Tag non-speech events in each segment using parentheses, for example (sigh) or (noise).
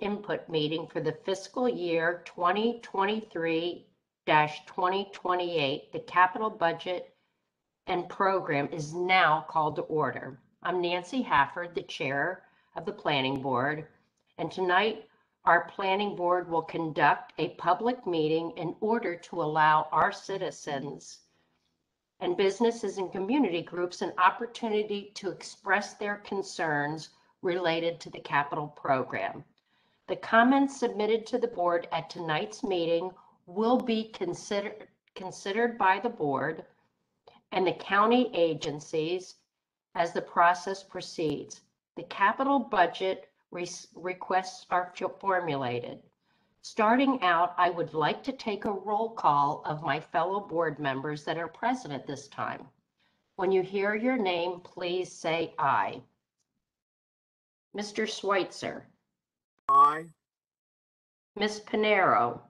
input meeting for the fiscal year 2023-2028. The capital budget and program is now called to order. I'm Nancy Hafford, the Chair of the Planning Board, and tonight our Planning Board will conduct a public meeting in order to allow our citizens and businesses and community groups an opportunity to express their concerns related to the capital program. The comments submitted to the board at tonight's meeting will be considered considered by the board and the county agencies as the process proceeds. The capital budget re- requests are formulated. Starting out, I would like to take a roll call of my fellow board members that are present at this time. When you hear your name, please say aye. Mr. Schweitzer, Aye. Ms. Panero,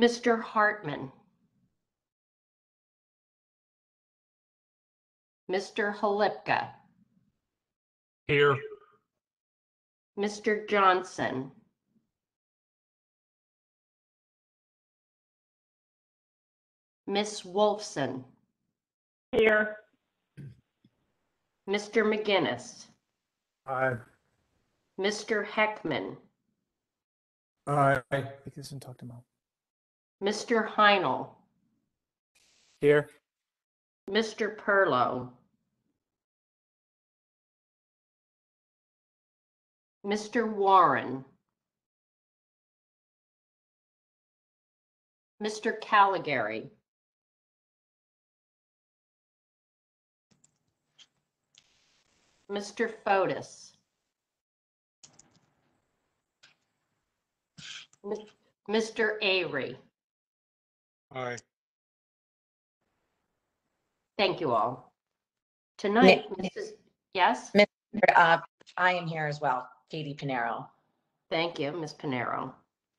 Mr. Hartman, Mr. Halipka, Here. Mr. Johnson, Miss Wolfson, Here. Mr. McGinnis, Aye. Mr. Heckman, Aye. Take this and talk to mom. Mr. Heinl, Here. Mr. Perlow, Mr. Warren, Mr. Caligari, Mr. Fotis, Mr. Avery. Aye. Thank you all. Tonight, Ma- Mrs. Yes, Uh, I am here as well, Katie Pinero. thank you, Ms. Panero.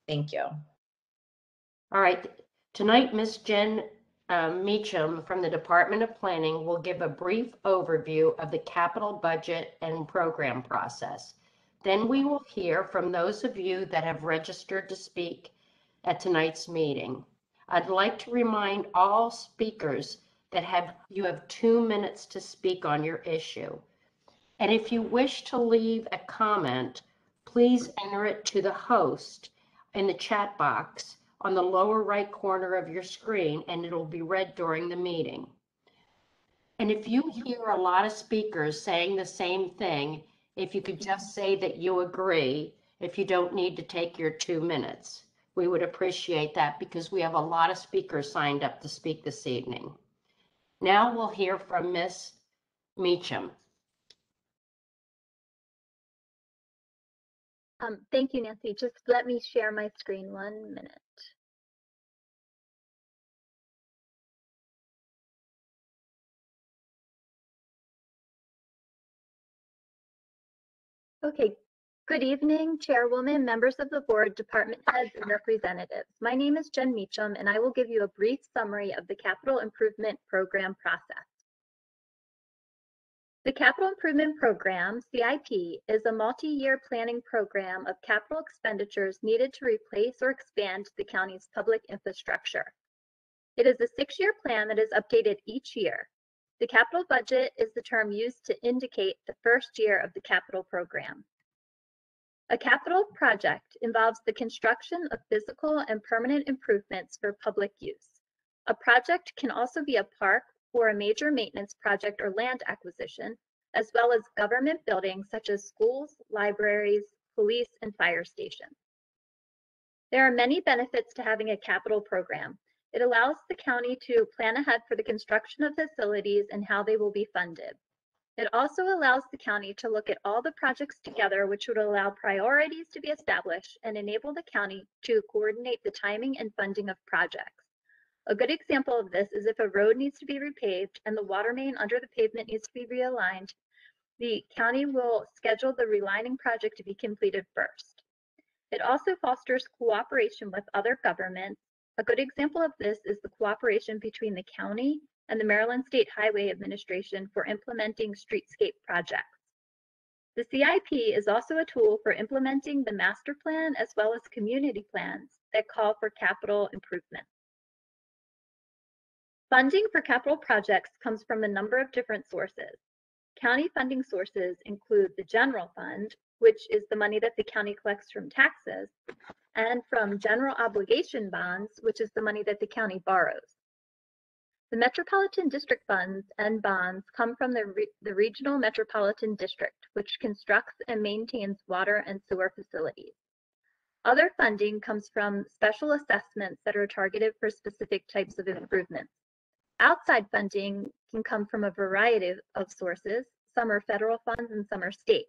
Thank you. All right, tonight, Ms. Jen um, Meacham from the Department of Planning will give a brief overview of the capital budget and program process. Then we will hear from those of you that have registered to speak at tonight's meeting. I'd like to remind all speakers that have, you have two minutes to speak on your issue. And if you wish to leave a comment, please enter it to the host in the chat box on the lower right corner of your screen, and it'll be read during the meeting. And if you hear a lot of speakers saying the same thing, if you could just say that you agree, if you don't need to take your two minutes, we would appreciate that because we have a lot of speakers signed up to speak this evening. Now we'll hear from Ms. Meacham. Um, thank you, Nancy. Just let me share my screen one minute. Okay, good evening, Chairwoman, members of the board, department heads, and representatives. My name is Jen Meacham, and I will give you a brief summary of the Capital Improvement Program process. The Capital Improvement Program, CIP, is a multi-year planning program of capital expenditures needed to replace or expand the county's public infrastructure. It is a six-year plan that is updated each year. The capital budget is the term used to indicate the first year of the capital program. A capital project involves the construction of physical and permanent improvements for public use. A project can also be a park or a major maintenance project or land acquisition, as well as government buildings such as schools, libraries, police, and fire stations. There are many benefits to having a capital program. It allows the county to plan ahead for the construction of facilities and how they will be funded. It also allows the county to look at all the projects together, which would allow priorities to be established and enable the county to coordinate the timing and funding of projects. A good example of this is if a road needs to be repaved and the water main under the pavement needs to be realigned, the county will schedule the relining project to be completed first. It also fosters cooperation with other governments. A good example of this is the cooperation between the county and the Maryland State Highway Administration for implementing streetscape projects. The CIP is also a tool for implementing the master plan as well as community plans that call for capital improvement. Funding for capital projects comes from a number of different sources. County funding sources include the general fund, which is the money that the county collects from taxes, and from general obligation bonds, which is the money that the county borrows. The Metropolitan District funds and bonds come from the, re- the Regional Metropolitan District, which constructs and maintains water and sewer facilities. Other funding comes from special assessments that are targeted for specific types of improvements. Outside funding can come from a variety of- sources. Some are federal funds and some are state.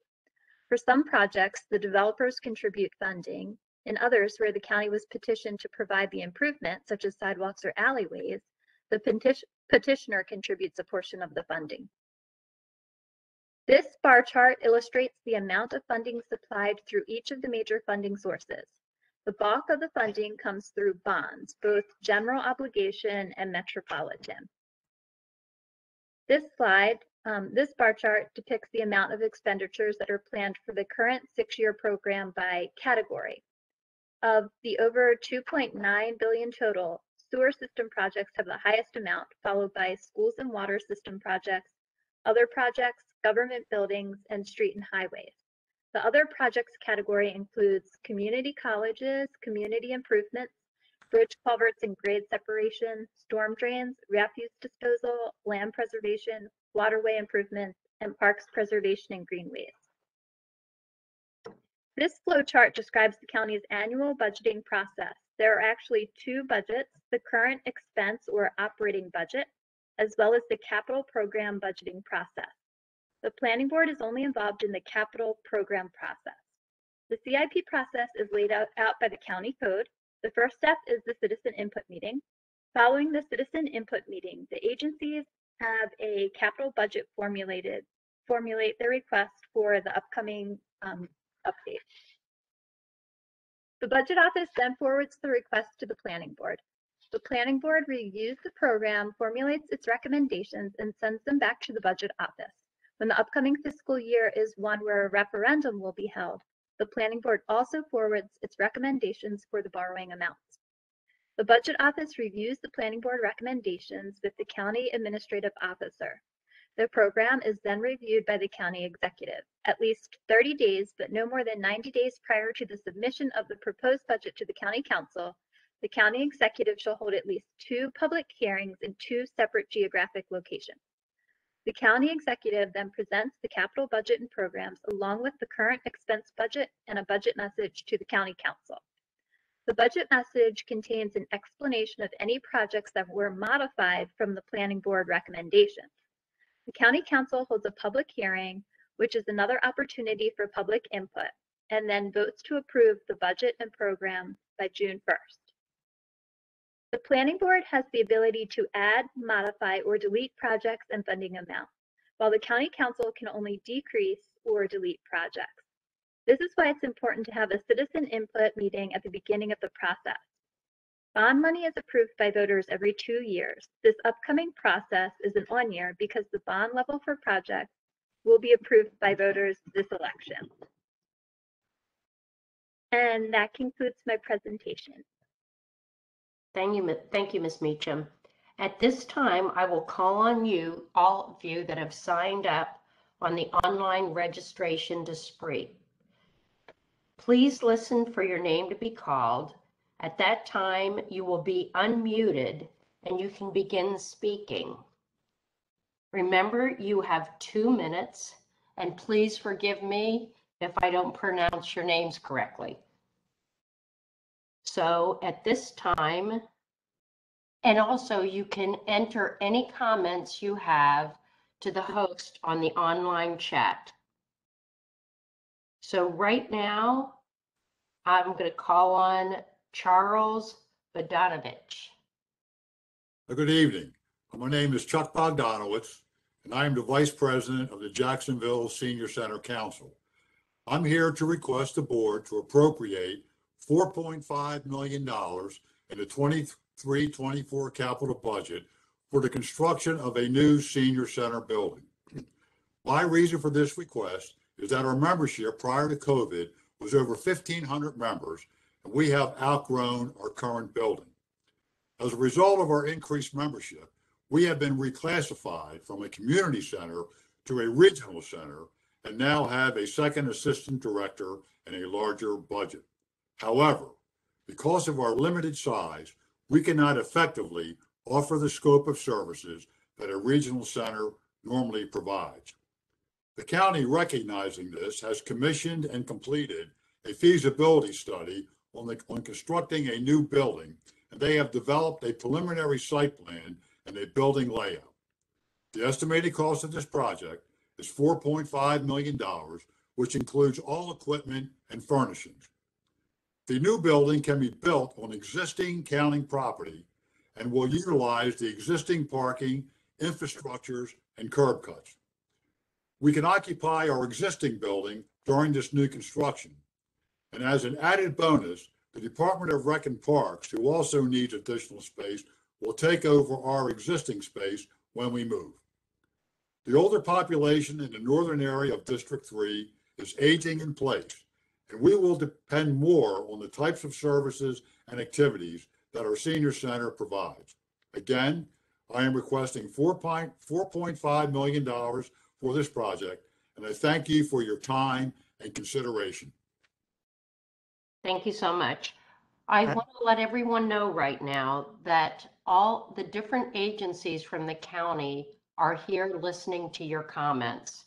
For some projects, the developers contribute funding. In others, where the county was petitioned to provide the improvement, such as sidewalks or alleyways, the peti- petitioner contributes a portion of the funding. This bar chart illustrates the amount of funding supplied through each of the major funding sources. The bulk of the funding comes through bonds, both general obligation and metropolitan. This slide, um, this bar chart depicts the amount of expenditures that are planned for the current six-year program by category. Of the over 2.9 billion total, sewer system projects have the highest amount, followed by schools and water system projects, other projects, government buildings, and street and highways. The other projects category includes community colleges, community improvements, bridge culverts and grade separation, storm drains, refuse disposal, land preservation, waterway improvements, and parks preservation and greenways. This flow chart describes the county's annual budgeting process. There are actually two budgets, the current expense or operating budget, as well as the capital program budgeting process. The planning board is only involved in the capital program process. The CIP process is laid out, out by the county code. The first step is the citizen input meeting. Following the citizen input meeting, the agencies have a capital budget formulated, formulate their request for the upcoming um, update. The budget office then forwards the request to the planning board. The planning board reviews the program, formulates its recommendations, and sends them back to the budget office. When the upcoming fiscal year is one where a referendum will be held, the planning board also forwards its recommendations for the borrowing amounts. The budget office reviews the planning board recommendations with the county administrative officer. The program is then reviewed by the county executive. At least 30 days, but no more than 90 days prior to the submission of the proposed budget to the county council, the county executive shall hold at least two public hearings in two separate geographic locations. The county executive then presents the capital budget and programs along with the current expense budget and a budget message to the county council. The budget message contains an explanation of any projects that were modified from the planning board recommendations. The county council holds a public hearing, which is another opportunity for public input, and then votes to approve the budget and program by June 1st. The planning board has the ability to add, modify, or delete projects and funding amounts, while the county council can only decrease or delete projects. This is why it's important to have a citizen input meeting at the beginning of the process. Bond money is approved by voters every two years. This upcoming process is an on year because the bond level for projects will be approved by voters this election. And that concludes my presentation. Thank you, thank you, Ms. Meacham. At this time, I will call on you, all of you that have signed up on the online registration speak. Please listen for your name to be called. At that time, you will be unmuted and you can begin speaking. Remember, you have two minutes, and please forgive me if I don't pronounce your names correctly. So at this time, and also you can enter any comments you have to the host on the online chat. So right now, I'm going to call on Charles Bodanovich. Uh, Good evening. My name is Chuck Bogdanowitz, and I am the Vice President of the Jacksonville Senior Center Council. I'm here to request the board to appropriate $4.5 million in the 23-24 capital budget for the construction of a new senior center building. My reason for this request is that our membership prior to COVID was over 1,500 members, and we have outgrown our current building. As a result of our increased membership, we have been reclassified from a community center to a regional center and now have a second assistant director and a larger budget. However, because of our limited size, we cannot effectively offer the scope of services that a regional center normally provides. The county, recognizing this, has commissioned and completed a feasibility study on the, on constructing a new building, and they have developed a preliminary site plan and a building layout. The estimated cost of this project is four point five million dollars, which includes all equipment and furnishings. The new building can be built on existing county property and will utilize the existing parking, infrastructures, and curb cuts. We can occupy our existing building during this new construction. And as an added bonus, the Department of Rec and Parks, who also needs additional space, will take over our existing space when we move. The older population in the northern area of District Three is aging in place, we will depend more on the types of services and activities that our senior center provides. Again, I am requesting four point, four point five million dollars for this project, and I thank you for your time and consideration. Thank you so much. I want to let everyone know right now that all the different agencies from the county are here listening to your comments.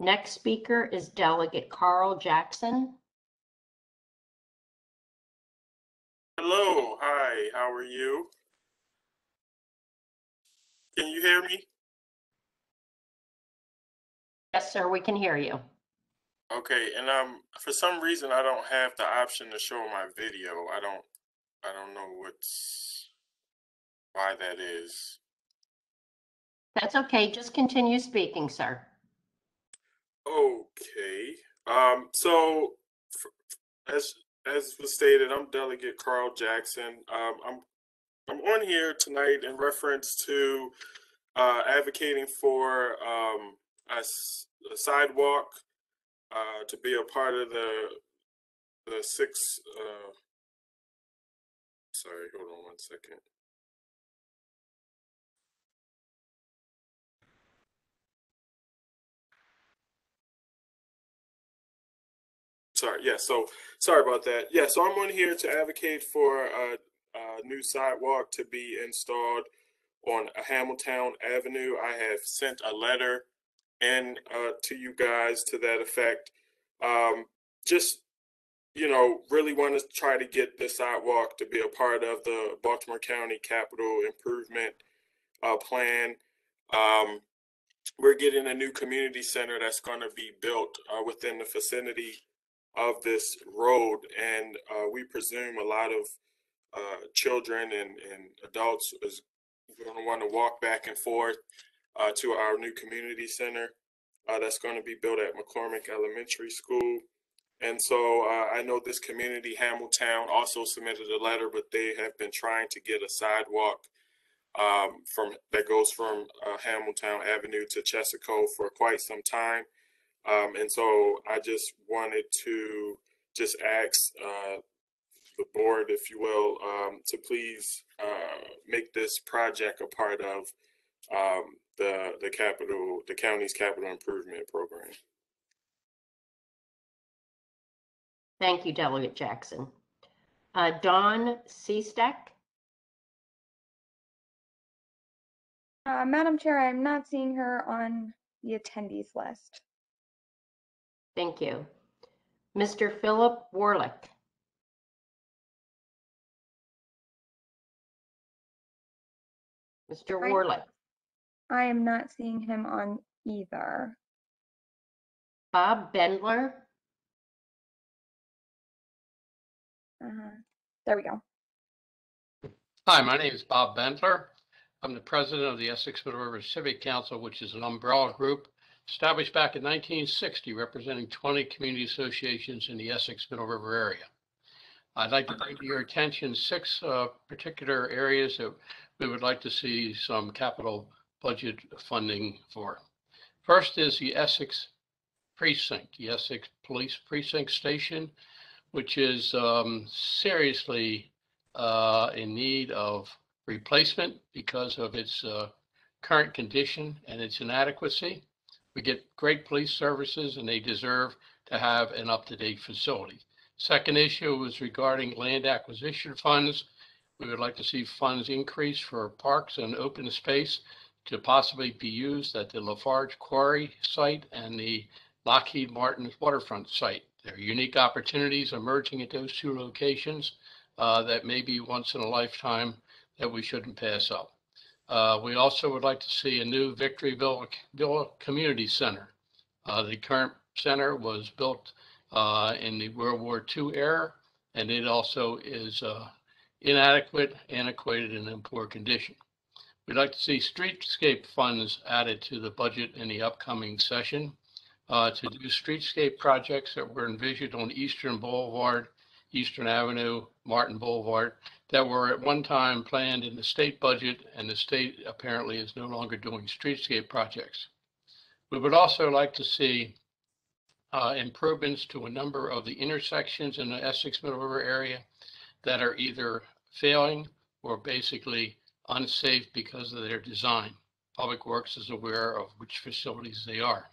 Next speaker is Delegate Carl Jackson. Hello, hi, how are you? Can you hear me? Yes, sir, we can hear you. Okay, and um, for some reason I don't have the option to show my video. I don't, I don't know what's, why that is. That's okay, just continue speaking, sir. Okay, um, so as as was stated, I'm Delegate Carl Jackson. Um, I'm I'm on here tonight in reference to uh, advocating for um, a, a sidewalk uh, to be a part of the the six. Uh, sorry, hold on one second. Sorry, yeah, so sorry about that. Yeah, so I'm on here to advocate for a, a new sidewalk to be installed on Hamiltown Avenue. I have sent a letter in uh, to you guys to that effect. Um, just, you know, really want to try to get this sidewalk to be a part of the Baltimore County Capital Improvement uh, Plan. Um, we're getting a new community center that's going to be built uh, within the vicinity of this road, and uh, we presume a lot of uh, children and, and adults is going to want to walk back and forth uh, to our new community center uh, that's going to be built at McCormick Elementary School. And so uh, I know this community, Hamiltown, also submitted a letter, but they have been trying to get a sidewalk um, from that goes from uh, Hamiltown Avenue to Chesaco for quite some time. Um, and so I just wanted to just ask uh, the board, if you will, um, to please uh, make this project a part of um, the the capital, the county's capital improvement program. Thank you, Delegate Jackson. Uh, Dawn Seastack, Uh, Madam Chair, I'm not seeing her on the attendees list. Thank you. Mr. Philip Warlick, Mr. Right. Warlick, I am not seeing him on either. Bob Bendler, Uh, there we go. Hi, my name is Bob Bendler. I'm the president of the Essex Middle River Civic Council, which is an umbrella group established back in 1960, representing 20 community associations in the Essex Middle River area. I'd like to bring to your attention six uh, particular areas that we would like to see some capital budget funding for. First is the Essex precinct, the Essex Police Precinct Station, which is um, seriously uh, in need of replacement because of its uh, current condition and its inadequacy. We get great police services and they deserve to have an up-to-date facility. Second issue was regarding land acquisition funds. We would like to see funds increase for parks and open space to possibly be used at the Lafarge Quarry site and the Lockheed Martin waterfront site. There are unique opportunities emerging at those two locations uh, that may be once in a lifetime that we shouldn't pass up. Uh, We also would like to see a new Victoryville Villa Community Center. Uh, The current center was built uh, in the World War II era, and it also is uh, inadequate, antiquated, and in poor condition. We'd like to see streetscape funds added to the budget in the upcoming session uh, to do streetscape projects that were envisioned on Eastern Boulevard, Eastern Avenue, Martin Boulevard, that were at one time planned in the state budget, and the state apparently is no longer doing streetscape projects. We would also like to see uh, improvements to a number of the intersections in the Essex Middle River area that are either failing or basically unsafe because of their design. Public Works is aware of which facilities they are.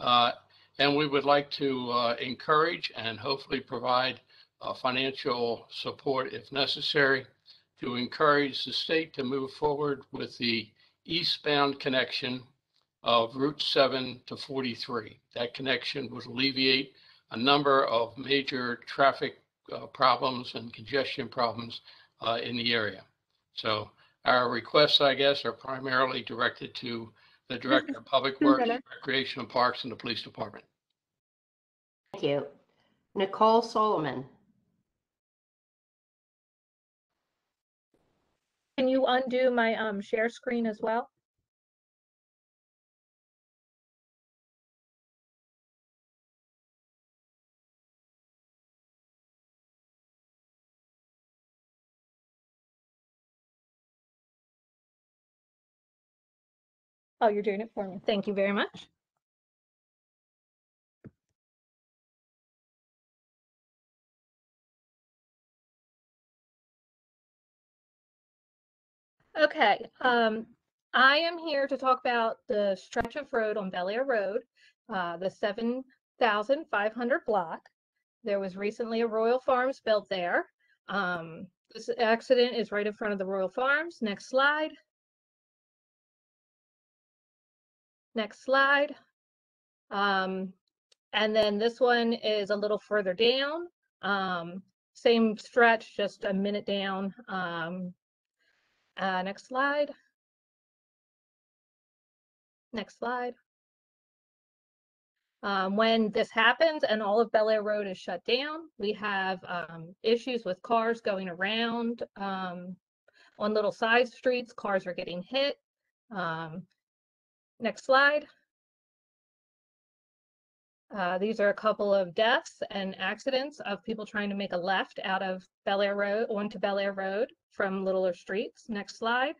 Uh, And we would like to uh, encourage and hopefully provide uh, financial support if necessary to encourage the state to move forward with the eastbound connection of Route 7 to 43. That connection would alleviate a number of major traffic uh, problems and congestion problems uh, in the area. So our requests, I guess, are primarily directed to the Director of Public Works, minutes. Recreation and Parks, and the Police Department. Thank you. Nicole Solomon. Can you undo my um share screen as well? Oh, you're doing it for me. Thank you very much. Okay, um, I am here to talk about the stretch of road on Bel Air Road, uh, the seven thousand five hundred block. There was recently a Royal Farms built there. Um, this accident is right in front of the Royal Farms. Next slide. Next slide. Um, and then this one is a little further down. Um, same stretch, just a minute down. Um, uh, next slide. Next slide. Um, when this happens and all of Bel Air Road is shut down, we have um, issues with cars going around um, on little side streets. Cars are getting hit. Um, next slide. Uh, these are a couple of deaths and accidents of people trying to make a left out of Bel Air Road onto Bel Air Road from littler streets. Next slide.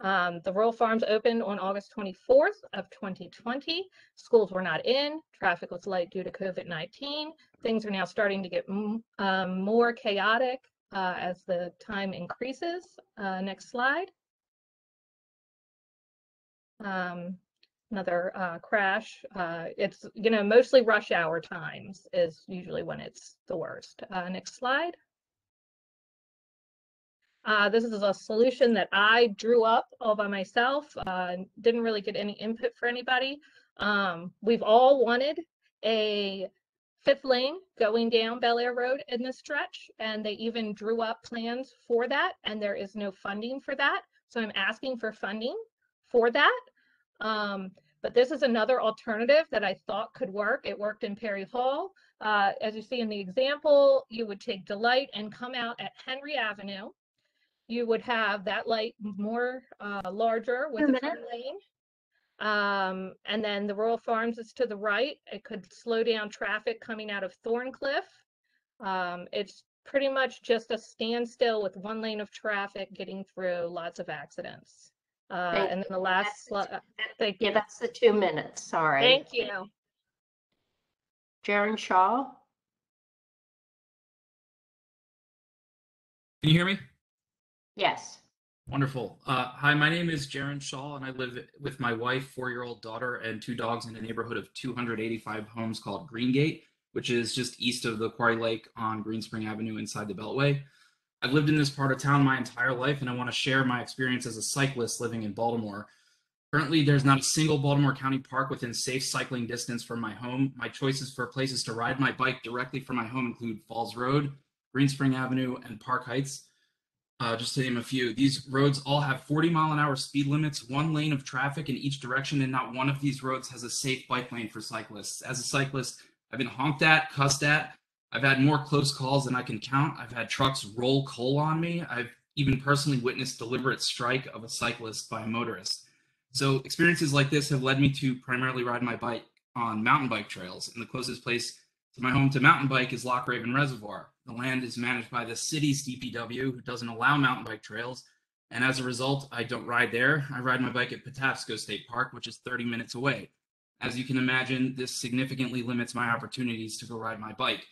Um, the Royal Farms opened on August 24th of 2020. Schools were not in. Traffic was light due to COVID-19. Things are now starting to get um, more chaotic uh, as the time increases. Uh, next slide. Um, another uh, crash. Uh, it's, you know, mostly rush hour times is usually when it's the worst. Uh, next slide. Uh, this is a solution that I drew up all by myself. Uh, didn't really get any input for anybody. Um, we've all wanted a fifth lane going down Bel Air Road in this stretch, and they even drew up plans for that, and there is no funding for that. So I'm asking for funding for that. Um, but this is another alternative that I thought could work. It worked in Perry Hall. Uh, as you see in the example, you would take Delight and come out at Henry Avenue. You would have that light more uh, larger with a turn lane. Um, and then the Royal Farms is to the right. It could slow down traffic coming out of Thorncliffe. Um, it's pretty much just a standstill with one lane of traffic getting through lots of accidents. Uh, Thank and then the last, That's- sli- uh, thank you. Yeah, that's the two minutes, sorry. Thank you. Jaren Shaw? Can you hear me? Yes. Wonderful. Uh, hi, my name is Jaron Shaw, and I live with my wife, four-year-old daughter, and two dogs in a neighborhood of 285 homes called Greengate, which is just east of the Quarry Lake on Greenspring Avenue inside the Beltway. I've lived in this part of town my entire life, and I want to share my experience as a cyclist living in Baltimore. Currently, there's not a single Baltimore County park within safe cycling distance from my home. My choices for places to ride my bike directly from my home include Falls Road, Greenspring Avenue, and Park Heights. Uh, just to name a few, these roads all have 40 mile an hour speed limits, one lane of traffic in each direction, and not one of these roads has a safe bike lane for cyclists. As a cyclist, I've been honked at, cussed at. I've had more close calls than I can count. I've had trucks roll coal on me. I've even personally witnessed deliberate strike of a cyclist by a motorist. So experiences like this have led me to primarily ride my bike on mountain bike trails, and the closest place to my home to mountain bike is Loch Raven Reservoir. The land is managed by the city's DPW, who doesn't allow mountain bike trails. And as a result, I don't ride there. I ride my bike at Patapsco State Park, which is 30 minutes away. As you can imagine, this significantly limits my opportunities to go ride my bike.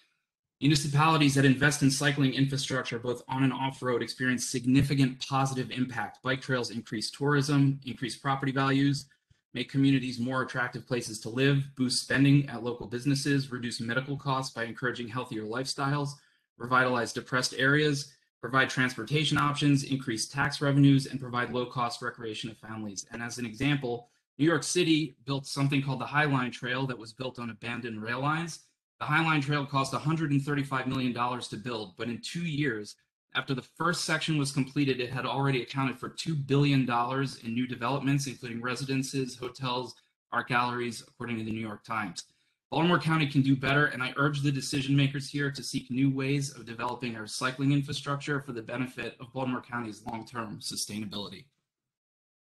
Municipalities that invest in cycling infrastructure, both on and off road, experience significant positive impact. Bike trails increase tourism, increase property values, make communities more attractive places to live, boost spending at local businesses, reduce medical costs by encouraging healthier lifestyles, revitalize depressed areas, provide transportation options, increase tax revenues, and provide low cost recreation to families. And as an example, New York City built something called the High Line Trail that was built on abandoned rail lines. The High Line Trail cost $135 million to build, but in two years, after the first section was completed, it had already accounted for $2 billion in new developments, including residences, hotels, art galleries, according to the New York Times. Baltimore County can do better, and I urge the decision makers here to seek new ways of developing our cycling infrastructure for the benefit of Baltimore County's long-term sustainability.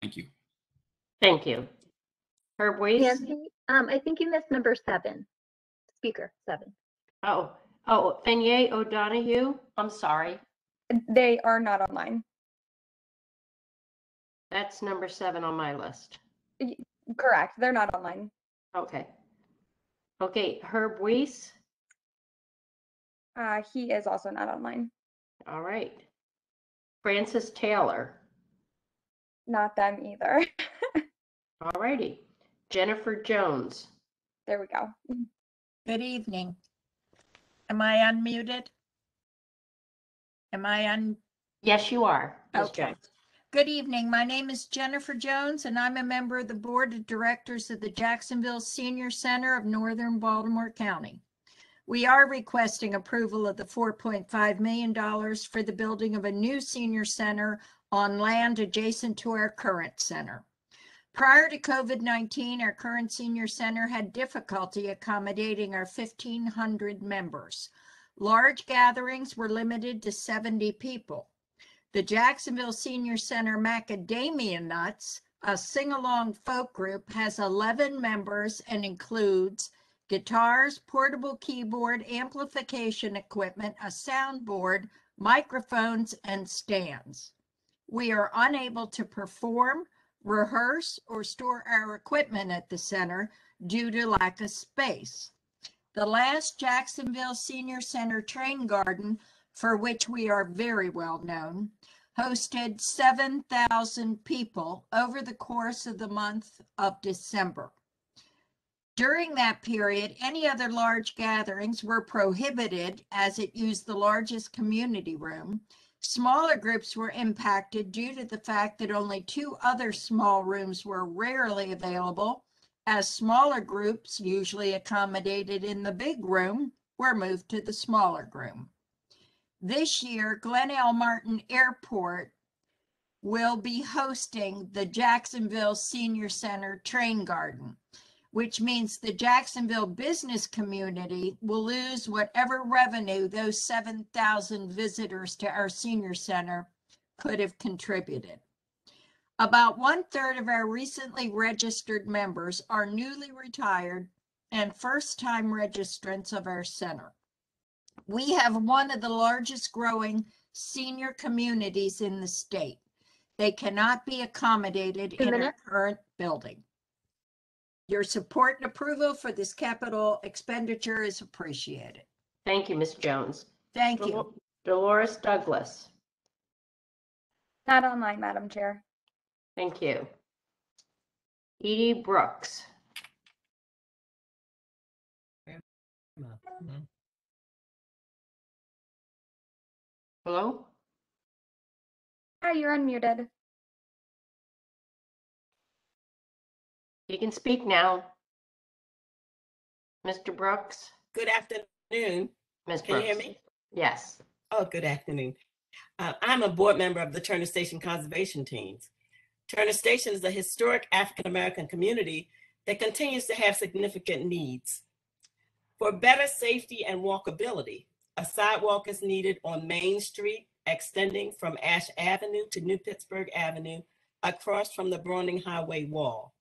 Thank you. Thank you. Herb Weiss? Nancy, um, I think you missed number seven. Speaker seven. Oh, oh, Fenier O'Donoghue? I'm sorry. They are not online. That's number seven on my list. Correct. They're not online. Okay. Okay, Herb Weiss? Uh, he is also not online. All right. Francis Taylor? Not them either. (laughs) All righty. Jennifer Jones? There we go. Good evening. Am I unmuted? Am I un, Yes, you are. Ms. Okay. Jones. good evening. My name is Jennifer Jones and I'm a member of the Board of Directors of the Jacksonville Senior Center of Northern Baltimore County. We are requesting approval of the $4.5 million for the building of a new senior center on land adjacent to our current center. Prior to COVID-19, our current senior center had difficulty accommodating our 1,500 members. Large gatherings were limited to 70 people. The Jacksonville Senior Center Macadamia Nuts, a sing-along folk group, has 11 members and includes guitars, portable keyboard, amplification equipment, a soundboard, microphones, and stands. We are unable to perform, rehearse, or store our equipment at the center due to lack of space. The last Jacksonville Senior Center Train Garden, for which we are very well known, hosted 7,000 people over the course of the month of December. During that period, any other large gatherings were prohibited as it used the largest community room. Smaller groups were impacted due to the fact that only two other small rooms were rarely available, as smaller groups, usually accommodated in the big room, were moved to the smaller room. This year, Glenn L. Martin Airport will be hosting the Jacksonville Senior Center Train Garden, which means the Jacksonville business community will lose whatever revenue those 7,000 visitors to our senior center could have contributed. About one third of our recently registered members are newly retired and first time registrants of our center. We have one of the largest growing senior communities in the state. They cannot be accommodated in our current building. Your support and approval for this capital expenditure is appreciated. Thank you, Ms. Jones. Thank you. Dolores Douglas, Not online, Madam Chair. thank you. Edie Brooks, hello? Hi, you're unmuted. You can speak now. Mr. Brooks? Good afternoon. Ms. Can you hear me? Yes, Oh, good afternoon. Uh, I'm a board member of the Turner Station Conservation Teams. Turner Station is a historic African American community that continues to have significant needs. For better safety and walkability, a sidewalk is needed on Main Street, extending from Ash Avenue to New Pittsburgh Avenue across from the Broening Highway Wall.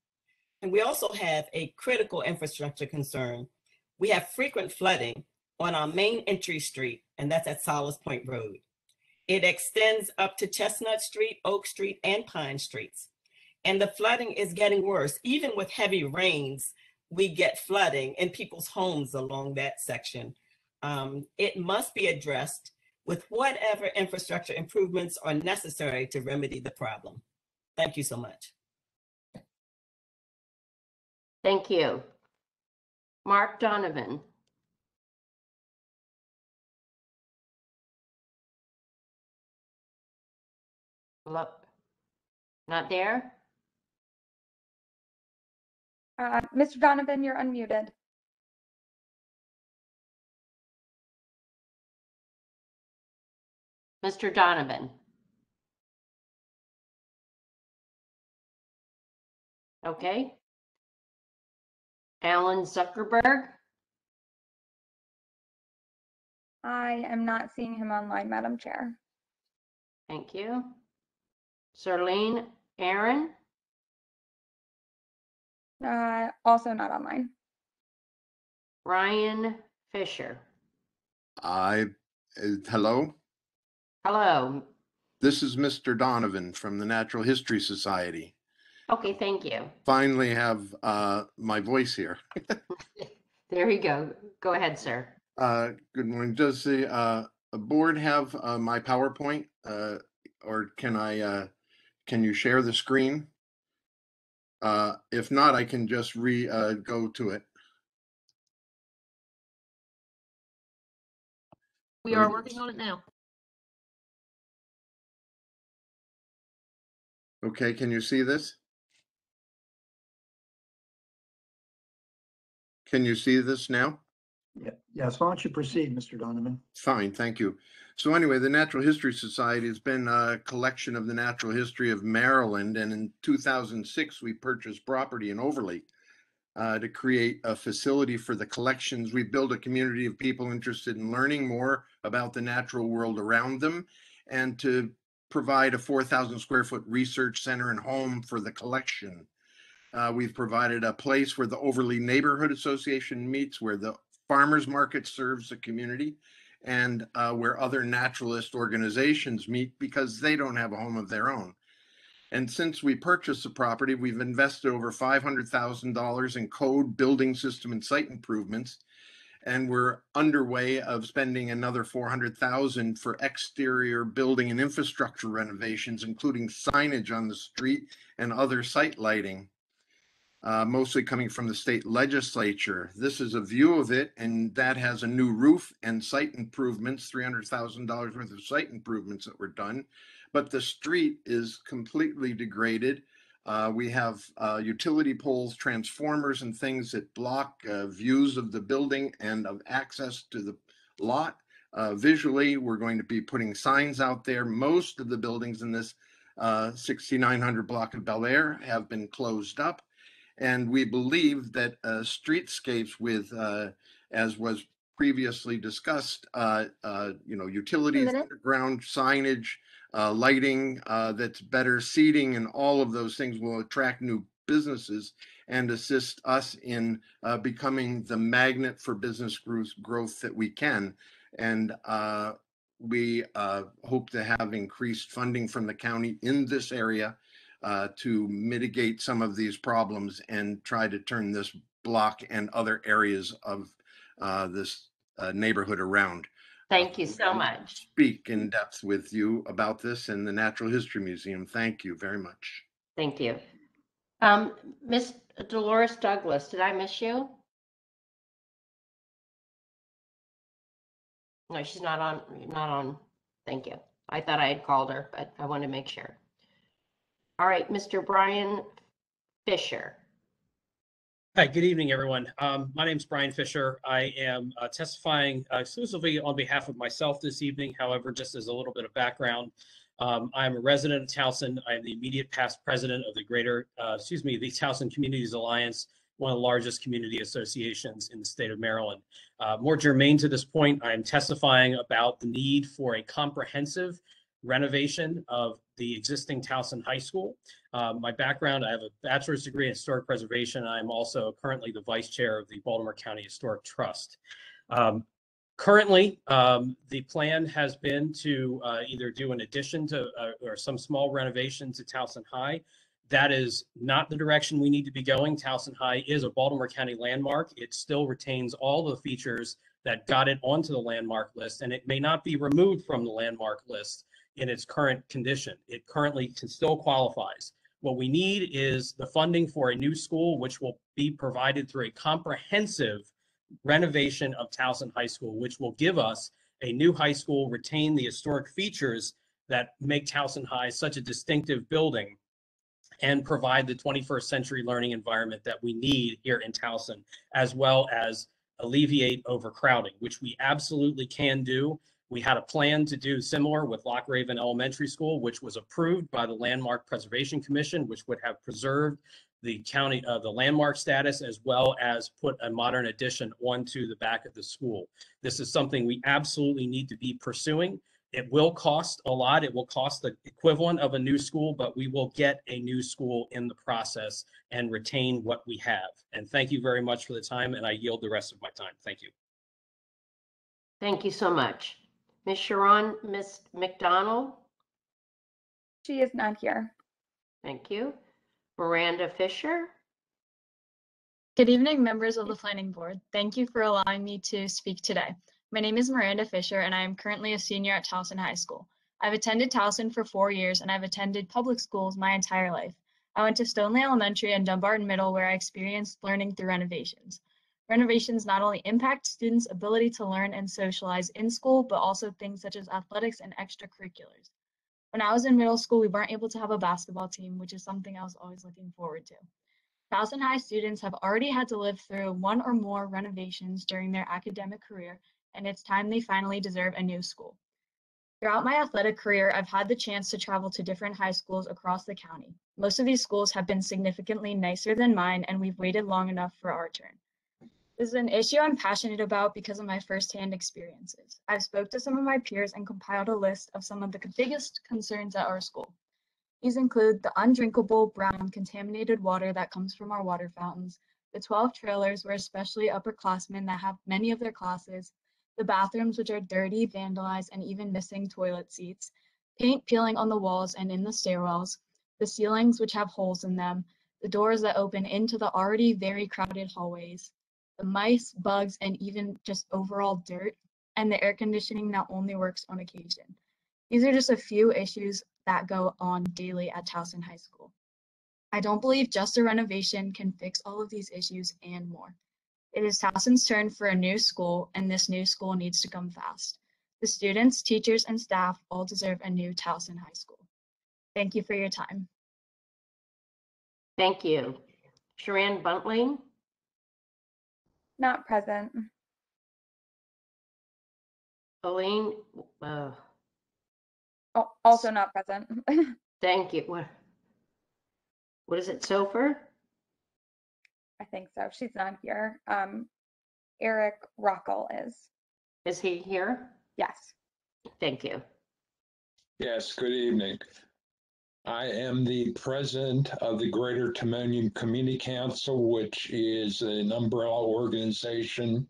And we also have a critical infrastructure concern. We have frequent flooding on our main entry street, and that's at Sollers Point Road. It extends up to Chestnut Street, Oak Street, and Pine Streets. And the flooding is getting worse. Even with heavy rains, we get flooding in people's homes along that section. Um, it must be addressed with whatever infrastructure improvements are necessary to remedy the problem. Thank you so much. Thank you. Mark Donovan? Not there? Uh, Mr. Donovan, you're unmuted. Mr. Donovan? Okay. Alan Zuckerberg, I am not seeing him online, Madam Chair. thank you. Serlene Aaron, Uh, also not online. Ryan Fisher. I, uh, hello, Hello. this is Mr. Donovan from the Natural History Society. Okay, thank you. Finally have uh, my voice here. (laughs) There you go. Go ahead, sir. Uh, Good morning. Does the uh, board have uh, my PowerPoint? uh, Or can I, uh, can you share the screen? Uh, If not, I can just re, uh, go to it. We are working on it now. Okay, can you see this? Can you see this now? Yeah, Yes, why don't you proceed, Mr. Donovan? Fine, thank you. So anyway, the Natural History Society has been a collection of the natural history of Maryland, and in 2006, we purchased property in Overlea uh, to create a facility for the collections. We built a community of people interested in learning more about the natural world around them and to provide a 4,000 square foot research center and home for the collection. Uh, we've provided a place where the Overlea Neighborhood Association meets, where the farmers market serves the community, and uh, where other naturalist organizations meet because they don't have a home of their own. And since we purchased the property, we've invested over $500,000 in code, building system, and site improvements. And we're underway of spending another 400,000 for exterior building and infrastructure renovations, including signage on the street and other site lighting uh, mostly coming from the state legislature. This is a view of it, and that has a new roof and site improvements, $300,000 worth of site improvements that were done. But the street is completely degraded. Uh, we have uh, utility poles, transformers, and things that block uh, views of the building and of access to the lot. Uh, visually, we're going to be putting signs out there. Most of the buildings in this uh, 6900 block of Bel Air have been closed up. And we believe that uh, streetscapes with, uh, as was previously discussed, uh, uh, you know, utilities, ground signage, uh, lighting, uh, that's better seating and all of those things will attract new businesses and assist us in uh, becoming the magnet for business growth, growth that we can. And uh, we uh, hope to have increased funding from the county in this area uh, to mitigate some of these problems and try to turn this block and other areas of uh, this uh, neighborhood around. Thank you so much. Speak in depth with you about this in the Natural History Museum. Thank you very much. Thank you. Um, Miss Dolores Douglas, did I miss you? No, she's not on, not on. Thank you. I thought I had called her, but I wanted to make sure. All right, Mr. Brian Fisher. Hi, good evening, everyone. Um, my name is Brian Fisher. I am uh, testifying uh, exclusively on behalf of myself this evening. However, just as a little bit of background, um, I'm a resident of Towson. I am the immediate past president of the Greater, uh, excuse me, the Towson Communities Alliance, one of the largest community associations in the state of Maryland. Uh, more germane to this point, I am testifying about the need for a comprehensive renovation of the existing Towson High School. Uh, my background, I have a bachelor's degree in historic preservation. I'm also currently the vice chair of the Baltimore County Historic Trust. Um, currently, um, the plan has been to uh, either do an addition to uh, or some small renovation to Towson High. That is not the direction we need to be going. Towson High is a Baltimore County landmark. It still retains all the features that got it onto the landmark list, and it may not be removed from the landmark list in its current condition. It currently can still qualifies. What we need is the funding for a new school, which will be provided through a comprehensive renovation of Towson High School, which will give us a new high school, retain the historic features that make Towson High such a distinctive building, and provide the 21st century learning environment that we need here in Towson, as well as alleviate overcrowding, which we absolutely can do. We had a plan to do similar with Loch Raven Elementary School, which was approved by the Landmark Preservation Commission, which would have preserved the county, uh, the landmark status, as well as put a modern addition onto the back of the school. This is something we absolutely need to be pursuing. It will cost a lot. It will cost the equivalent of a new school, but we will get a new school in the process and retain what we have. And thank you very much for the time, and I yield the rest of my time. Thank you. Thank you so much. Ms. Sharon, Ms. McDonald, She is not here. thank you. Miranda Fisher, Good evening, members of the Planning Board. Thank you for allowing me to speak today. My name is Miranda Fisher, and I am currently a senior at Towson High School. I've attended Towson for four years, and I've attended public schools my entire life. I went to Stoneleigh Elementary and Dumbarton Middle, where I experienced learning through renovations. Renovations not only impact students' ability to learn and socialize in school, but also things such as athletics and extracurriculars. When I was in middle school, we weren't able to have a basketball team, which is something I was always looking forward to. Towson High students have already had to live through one or more renovations during their academic career, and it's time they finally deserve a new school. Throughout my athletic career, I've had the chance to travel to different high schools across the county. Most of these schools have been significantly nicer than mine, and we've waited long enough for our turn. This is an issue I'm passionate about because of my firsthand experiences. I've spoke to some of my peers and compiled a list of some of the biggest concerns at our school. These include the undrinkable brown contaminated water that comes from our water fountains, the 12 trailers where especially upperclassmen that have many of their classes, the bathrooms which are dirty, vandalized, and even missing toilet seats, paint peeling on the walls and in the stairwells, the ceilings which have holes in them, the doors that open into the already very crowded hallways, the mice, bugs, and even just overall dirt, and the air conditioning that only works on occasion. These are just a few issues that go on daily at Towson High School. I don't believe just a renovation can fix all of these issues and more. It is Towson's turn for a new school, and this new school needs to come fast. The students, teachers, and staff all deserve a new Towson High School. Thank you for your time. thank you. Sharon Buntling, Not present. Elaine, uh, Al- Also not present. (laughs) thank you. What what is it, Sofer? I think so. She's not here. Um, Eric Rockel is. Is he here? Yes. Thank you. Yes, good evening. I am the president of the Greater Timonium Community Council, which is an umbrella organization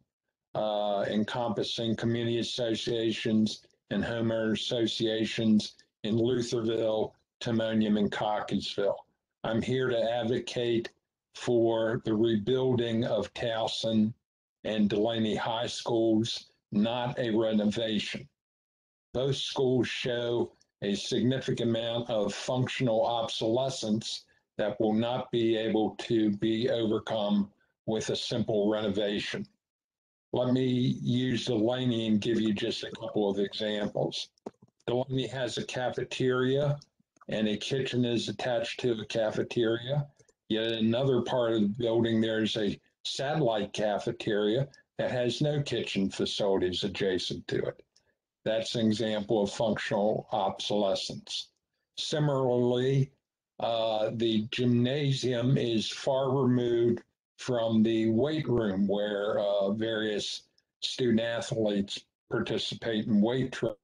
uh, encompassing community associations and homeowner associations in Lutherville, Timonium, and Cockeysville. I'm here to advocate for the rebuilding of Towson and Dulaney High Schools, not a renovation. Both schools show a significant amount of functional obsolescence that will not be able to be overcome with a simple renovation. Let me use Dulaney and give you just a couple of examples. Dulaney has a cafeteria and a kitchen is attached to the cafeteria. Yet another part of the building, there's a satellite cafeteria that has no kitchen facilities adjacent to it. That's an example of functional obsolescence. Similarly, uh, the gymnasium is far removed from the weight room where uh, various student athletes participate in weight tra-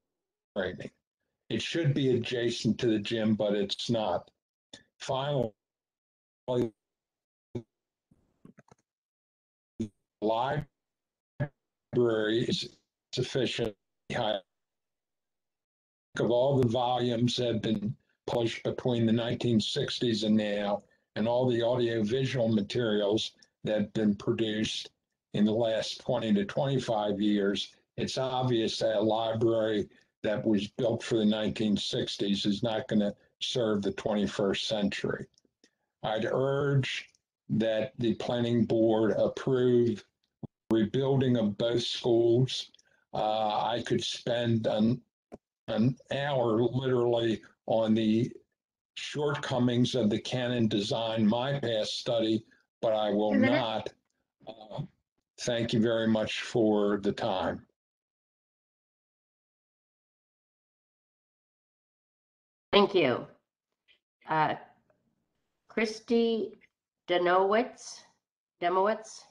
training. It should be adjacent to the gym, but it's not. Finally, the library is sufficient high. Of all the volumes that have been published between the 1960s and now, and all the audiovisual materials that have been produced in the last 20 to 25 years, it's obvious that a library that was built for the 1960s is not going to serve the 21st century. I'd urge that the planning board approve rebuilding of both schools. Uh, I could spend an, an hour literally on the shortcomings of the CannonDesign my past study, but I will Two minutes. not. Uh, Thank you very much for the time. Thank you. Uh, Christy Denowitz, Demowitz?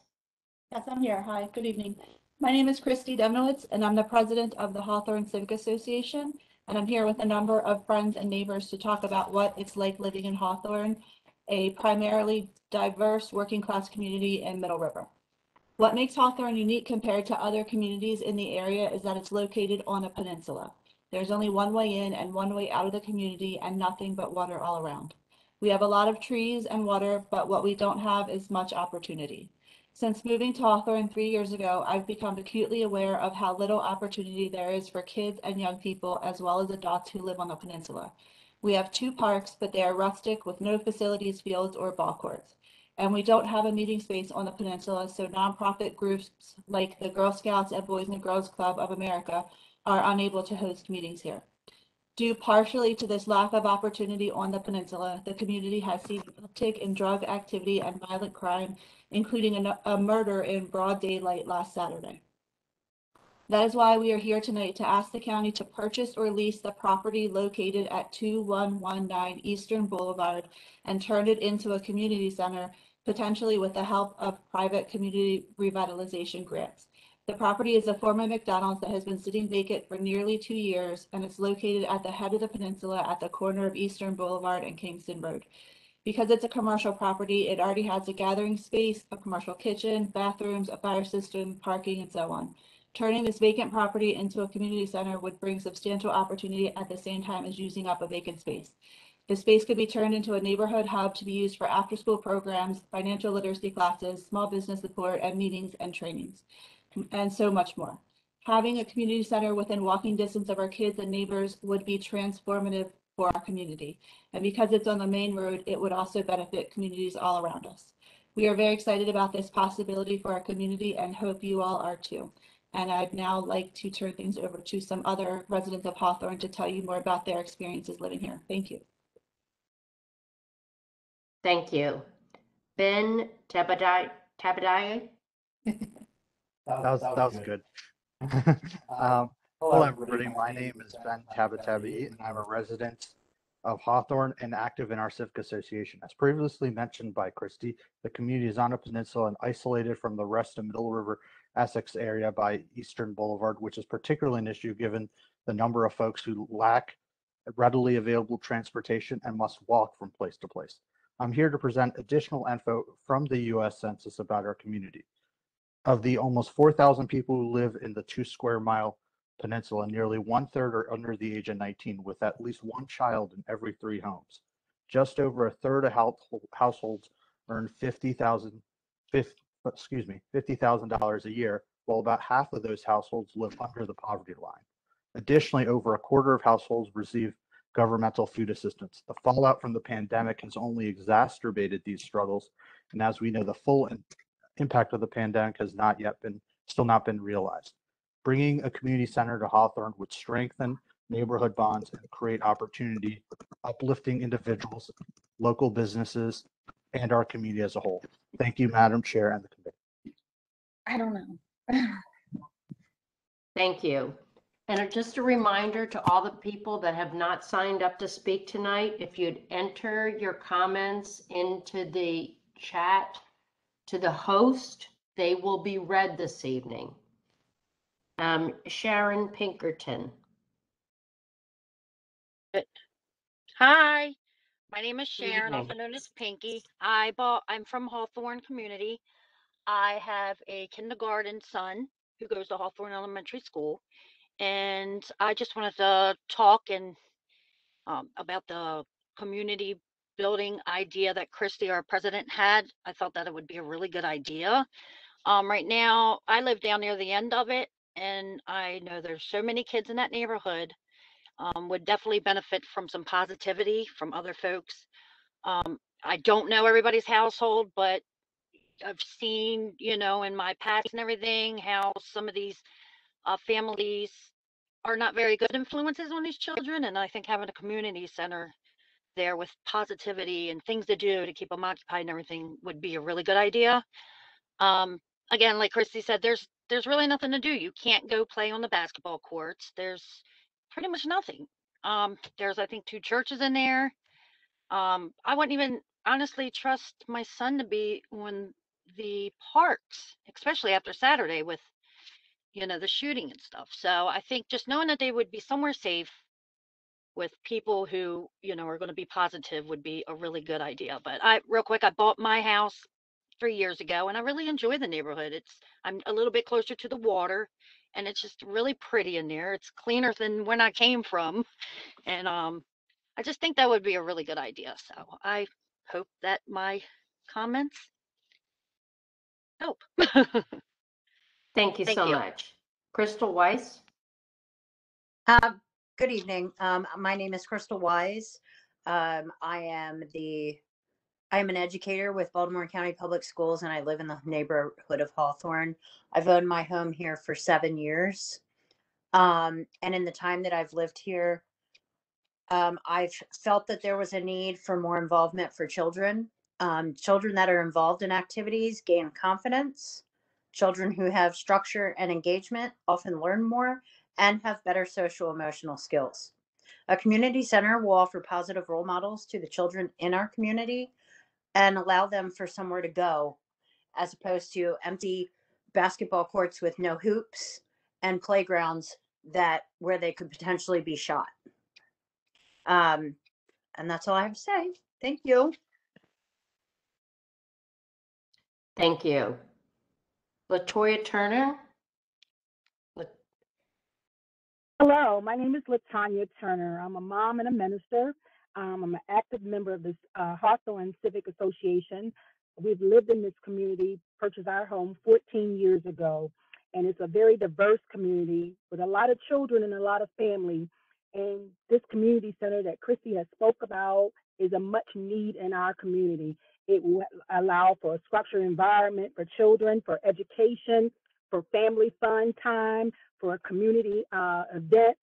Yes, I'm here. Hi, good evening. My name is Christy Demnowitz, and I'm the president of the Hawthorne Civic Association. And I'm here with a number of friends and neighbors to talk about what it's like living in Hawthorne, a primarily diverse working class community in Middle River. What makes Hawthorne unique compared to other communities in the area is that it's located on a peninsula. There's only one way in and one way out of the community and nothing but water all around. We have a lot of trees and water, but what we don't have is much opportunity. Since moving to Hawthorne three years ago, I've become acutely aware of how little opportunity there is for kids and young people, as well as adults who live on the peninsula. We have two parks, but they are rustic with no facilities, fields, or ball courts. And we don't have a meeting space on the peninsula, so nonprofit groups like the Girl Scouts and Boys and Girls Club of America are unable to host meetings here. Due partially to this lack of opportunity on the peninsula, the community has seen an uptick in drug activity and violent crime, including a, a murder in broad daylight last Saturday. That is why we are here tonight to ask the county to purchase or lease the property located at 2119 Eastern Boulevard and turn it into a community center, potentially with the help of private community revitalization grants. The property is a former McDonald's that has been sitting vacant for nearly two years, and it's located at the head of the peninsula at the corner of Eastern Boulevard and Kingston Road. Because it's a commercial property, it already has a gathering space, a commercial kitchen, bathrooms, a fire system, parking, and so on. Turning this vacant property into a community center would bring substantial opportunity at the same time as using up a vacant space. The space could be turned into a neighborhood hub to be used for after-school programs, financial literacy classes, small business support, and meetings and trainings and so much more. Having a community center within walking distance of our kids and neighbors would be transformative for our community. And because it's on the main road, it would also benefit communities all around us. We are very excited about this possibility for our community and hope you all are too. And I'd now like to turn things over to some other residents of Hawthorne to tell you more about their experiences living here. Thank you. Thank you. Ben Tabadai, Tabadai? (laughs) That was, that was good. (laughs) Um, Hello, everybody. My name is Ben Tabatabi, and I'm a resident of Hawthorne and active in our civic association. As previously mentioned by Christy, the community is on a peninsula and isolated from the rest of Middle River Essex area by Eastern Boulevard, which is particularly an issue given the number of folks who lack readily available transportation and must walk from place to place. I'm here to present additional info from the US Census about our community. Of the almost 4,000 people who live in the two square mile Peninsula, nearly one third are under the age of 19, with at least one child in every three homes. Just over a third of households earn 50,000, fif- excuse me, $50,000 a year, while about half of those households live under the poverty line. Additionally, over a quarter of households receive governmental food assistance. The fallout from the pandemic has only exacerbated these struggles, and as we know, the full impact of the pandemic has not yet been, still not been realized. Bringing a community center to Hawthorne would strengthen neighborhood bonds and create opportunity, uplifting individuals, local businesses, and our community as a whole. Thank you, Madam Chair and the committee. I don't know. (laughs) Thank you. And just a reminder to all the people that have not signed up to speak tonight, if you'd enter your comments into the chat to the host, they will be read this evening. Um, Sharon Pinkerton. Hi, my name is Sharon, also known as Pinky. I bought, I'm from Hawthorne Community. I have a kindergarten son who goes to Hawthorne Elementary School. And I just wanted to talk and um, about the community building idea that Christy, our president, had. I thought that it would be a really good idea. Um, right now, I live down near the end of it, and I know there's so many kids in that neighborhood um, would definitely benefit from some positivity from other folks. Um, I don't know everybody's household, but I've seen, you know, in my past and everything, how some of these uh, families are not very good influences on these children. And I think having a community center there with positivity and things to do to keep them occupied and everything would be a really good idea. Um, again, like Christy said, there's there's really nothing to do. You can't go play on the basketball courts. There's pretty much nothing. Um, there's I think two churches in there. Um, I wouldn't even honestly trust my son to be on the parks, especially after Saturday with you know the shooting and stuff. So I think just knowing that they would be somewhere safe with people who you know are going to be positive would be a really good idea. But I real quick, I bought my house three years ago and I really enjoy the neighborhood. It's I'm a little bit closer to the water and it's just really pretty in there. It's cleaner than when I came from. (laughs) And um I just think that would be a really good idea. So I hope that my comments help. (laughs) Thank you Thank so you. much. Crystal Weiss? Uh, Good evening. Um, My name is Crystal Wise. Um, I am the, I am an educator with Baltimore County Public Schools and I live in the neighborhood of Hawthorne. I've owned my home here for seven years. Um, And in the time that I've lived here, um, I've felt that there was a need for more involvement for children. Um, children that are involved in activities gain confidence. Children who have structure and engagement often learn more and have better social emotional skills. A community center will offer positive role models to the children in our community and allow them for somewhere to go as opposed to empty basketball courts with no hoops and playgrounds that where they could potentially be shot. Um, and that's all I have to say. Thank you. Thank you. Latoya Turner? Hello, my name is Latanya Turner. I'm a mom and a minister. Um, I'm an active member of this uh, Hawthorne Civic Association. We've lived in this community, purchased our home 14 years ago, and it's a very diverse community with a lot of children and a lot of family. And this community center that Christy has spoke about is a much need in our community. It will allow for a structured environment for children, for education, for family fun time, for a community uh, events.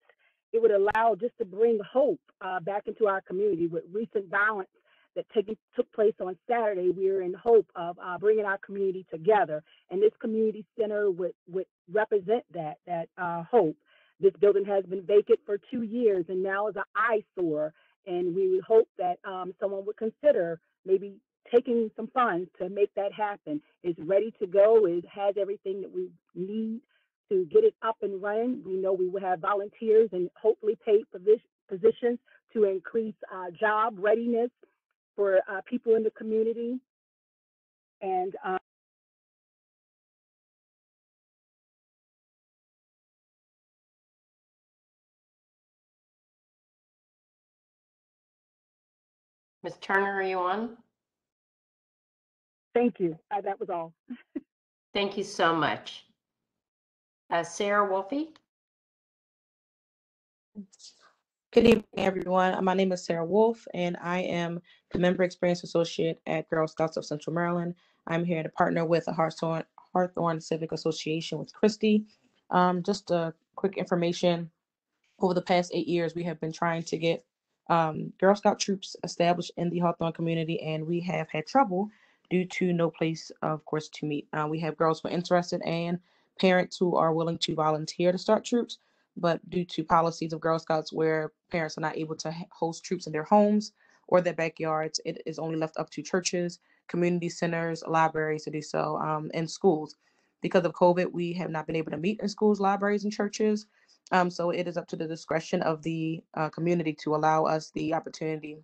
It would allow just to bring hope uh, back into our community with recent violence that taking, took place on Saturday. We are in hope of uh, bringing our community together, and this community center would would represent that that uh, hope. This building has been vacant for two years and now is an eyesore, and we would hope that um, someone would consider maybe taking some funds to make that happen. It's ready to go. It has everything that we need to get it up and running. We know we will have volunteers and hopefully paid positions to increase uh, job readiness for uh, people in the community. And uh, um, Ms. Turner, are you on? Thank you. Uh, that was all. (laughs) Thank you so much. Uh, Sarah Wolfe? Good evening, everyone. My name is Sarah Wolf, and I am the Member Experience Associate at Girl Scouts of Central Maryland. I'm here to partner with the Hawthorne, Hawthorne Civic Association with Christy. Um, just a quick information. Over the past eight years, we have been trying to get um, Girl Scout troops established in the Hawthorne community, and we have had trouble due to no place, of course, to meet. Uh, we have girls who are interested and parents who are willing to volunteer to start troops, but due to policies of Girl Scouts where parents are not able to host troops in their homes or their backyards, it is only left up to churches, community centers, libraries to do so, um, and schools. Because of COVID, we have not been able to meet in schools, libraries, and churches. Um, so it is up to the discretion of the uh, community to allow us the opportunity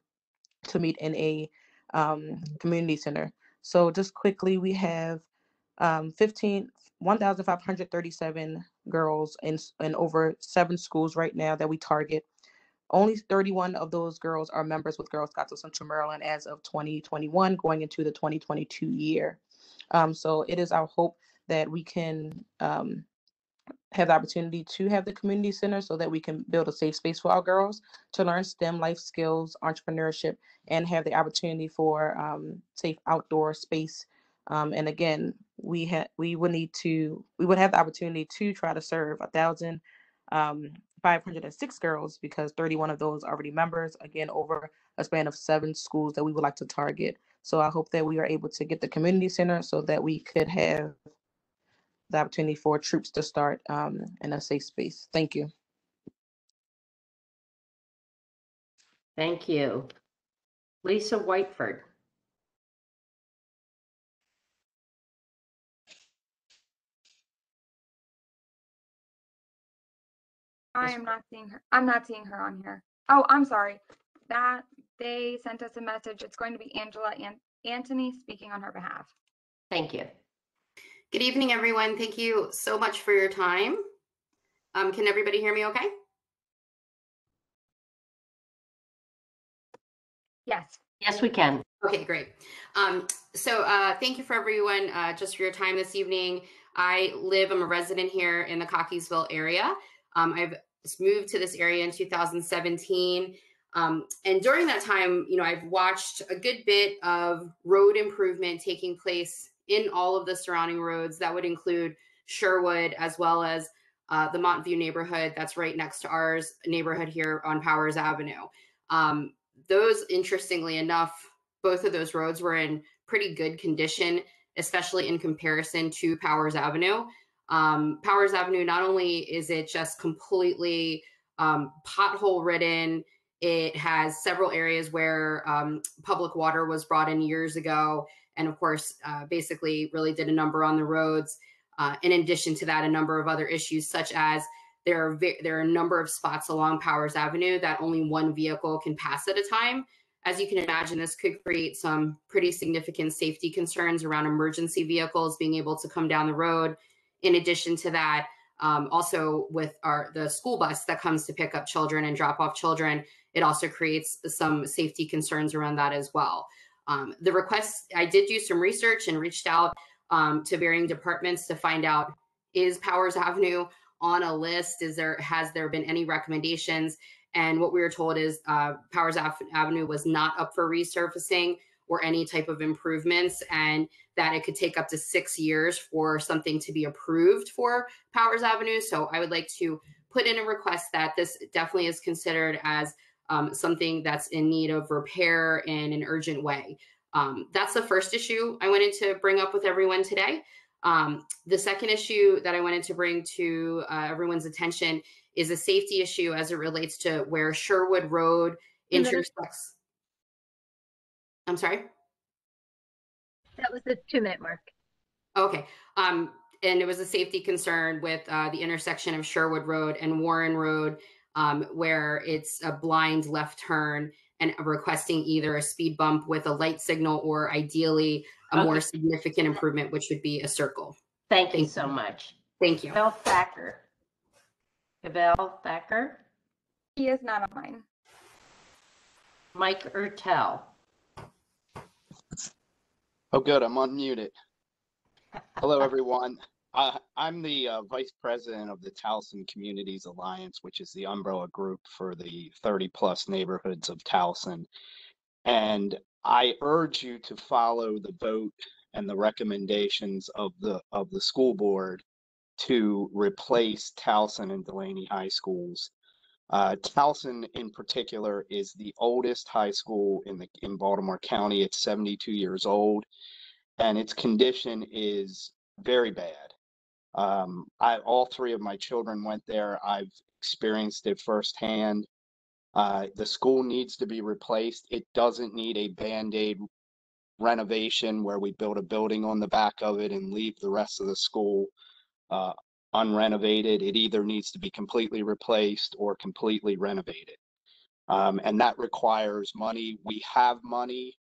to meet in a um, community center. So just quickly, we have um, 15, 1,537 girls in, in over seven schools right now that we target. Only 31 of those girls are members with Girl Scouts of Central Maryland as of 2021, going into the 2022 year. Um, so it is our hope that we can um, have the opportunity to have the community center so that we can build a safe space for our girls to learn STEM life skills, entrepreneurship, and have the opportunity for um, safe outdoor space. Um, and again, we had we would need to we would have the opportunity to try to serve a thousand um, 506 girls because 31 of those are already members. Again, over a span of seven schools that we would like to target. So I hope that we are able to get the community center so that we could have the opportunity for troops to start um, in a safe space. Thank you. Thank you. Lisa Whiteford? I Yes. am not seeing her. I'm not seeing her on here. Oh, I'm sorry. That they sent us a message. It's going to be Angela and Anthony speaking on her behalf. Thank you. Good evening, everyone. Thank you so much for your time. Um, can everybody hear me okay? Yes. Yes, we can. Okay, great. Um, so uh, thank you for everyone uh, just for your time this evening. I live, I'm a resident here in the Cockeysville area. Um, I've s- moved to this area in 2017. Um, and during that time, you know, I've watched a good bit of road improvement taking place in all of the surrounding roads. That would include Sherwood as well as uh, the Montview neighborhood that's right next to ours neighborhood here on Powers Avenue. Um, those, interestingly enough, both of those roads were in pretty good condition, especially in comparison to Powers Avenue. Um, Powers Avenue, not only is it just completely um, pothole ridden, it has several areas where um, public water was brought in years ago, and of course, uh, basically really did a number on the roads. Uh, in addition to that, a number of other issues, such as there are there are a number of spots along Powers Avenue that only one vehicle can pass at a time. As you can imagine, this could create some pretty significant safety concerns around emergency vehicles being able to come down the road. In addition to that, um, also with our the school bus that comes to pick up children and drop off children, it also creates some safety concerns around that as well. Um, the request, I did do some research and reached out um, to varying departments to find out is Powers Avenue on a list? Is there has there been any recommendations? And what we were told is uh, Powers Ave- Avenue was not up for resurfacing or any type of improvements, and that it could take up to six years for something to be approved for Powers Avenue. So I would like to put in a request that this definitely is considered as um, something that's in need of repair in an urgent way. Um, that's the first issue I wanted to bring up with everyone today. Um, the second issue that I wanted to bring to uh, everyone's attention is a safety issue as it relates to where Sherwood Road intersects. I'm sorry. That was the two minute mark. Okay. Um, and it was a safety concern with uh, the intersection of Sherwood Road and Warren Road, um, where it's a blind left turn and requesting either a speed bump with a light signal or ideally a more significant improvement, which would be a circle. Thank you Thank so much. Thank you. Pavel Thacker. Pavel Thacker. He is not online. Mike Ertel. Oh, good. I'm unmuted. Hello, everyone. Uh, I'm the uh, Vice President of the Towson Communities Alliance, which is the umbrella group for the 30 plus neighborhoods of Towson. And I urge you to follow the vote and the recommendations of the of the school board to replace Towson and Dulaney High Schools. Uh, Towson in particular is the oldest high school in the in Baltimore County. It's 72 years old and its condition is very bad. Um, I, all three of my children went there. I've experienced it firsthand. Uh, the school needs to be replaced. It doesn't need a Band-Aid renovation where we build a building on the back of it and leave the rest of the school uh, unrenovated. It either needs to be completely replaced or completely renovated. Um, and that requires money. We have money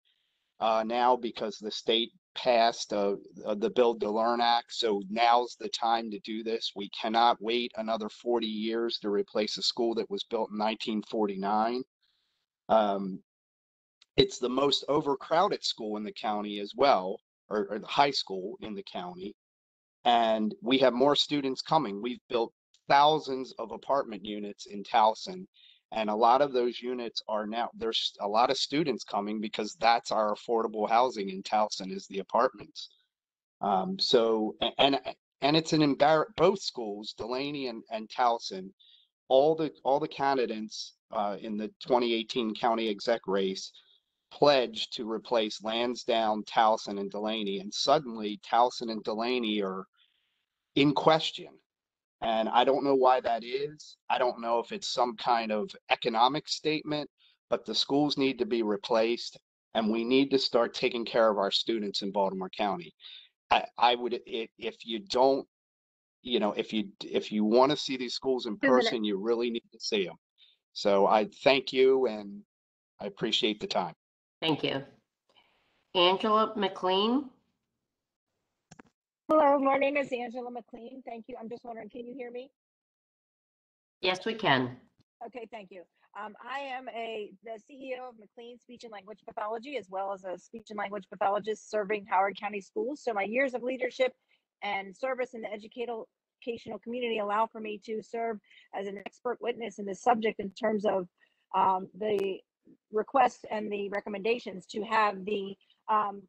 uh, now because the state passed uh, uh, the Build to Learn Act. So now's the time to do this. We cannot wait another 40 years to replace a school that was built in 1949. Um, it's the most overcrowded school in the county as well, or, or the high school in the county. And we have more students coming. We've built thousands of apartment units in Towson and a lot of those units are now, there's a lot of students coming because that's our affordable housing in Towson is the apartments. Um, so, and, and it's an embar, both schools, Dulaney and, and Towson, all the, all the candidates, uh, in the 2018 county exec race pledged to replace Lansdowne, Towson and Dulaney. And suddenly Towson and Dulaney are in question. And I don't know why that is. I don't know if it's some kind of economic statement, but the schools need to be replaced and we need to start taking care of our students in Baltimore County. I, I would, i- if you don't, you know, if you, if you want to see these schools in person, you really need to see them. So I thank you and I appreciate the time. Thank you. Angela McLean? Hello, my name is Angela McLean. Thank you. I'm just wondering, can you hear me? Yes, we can. Okay, thank you. Um, I am a, the CEO of McLean Speech and Language Pathology, as well as a speech and language pathologist serving Howard County Schools. So my years of leadership and service in the educational, educational community allow for me to serve as an expert witness in this subject in terms of um, the requests and the recommendations to have the um,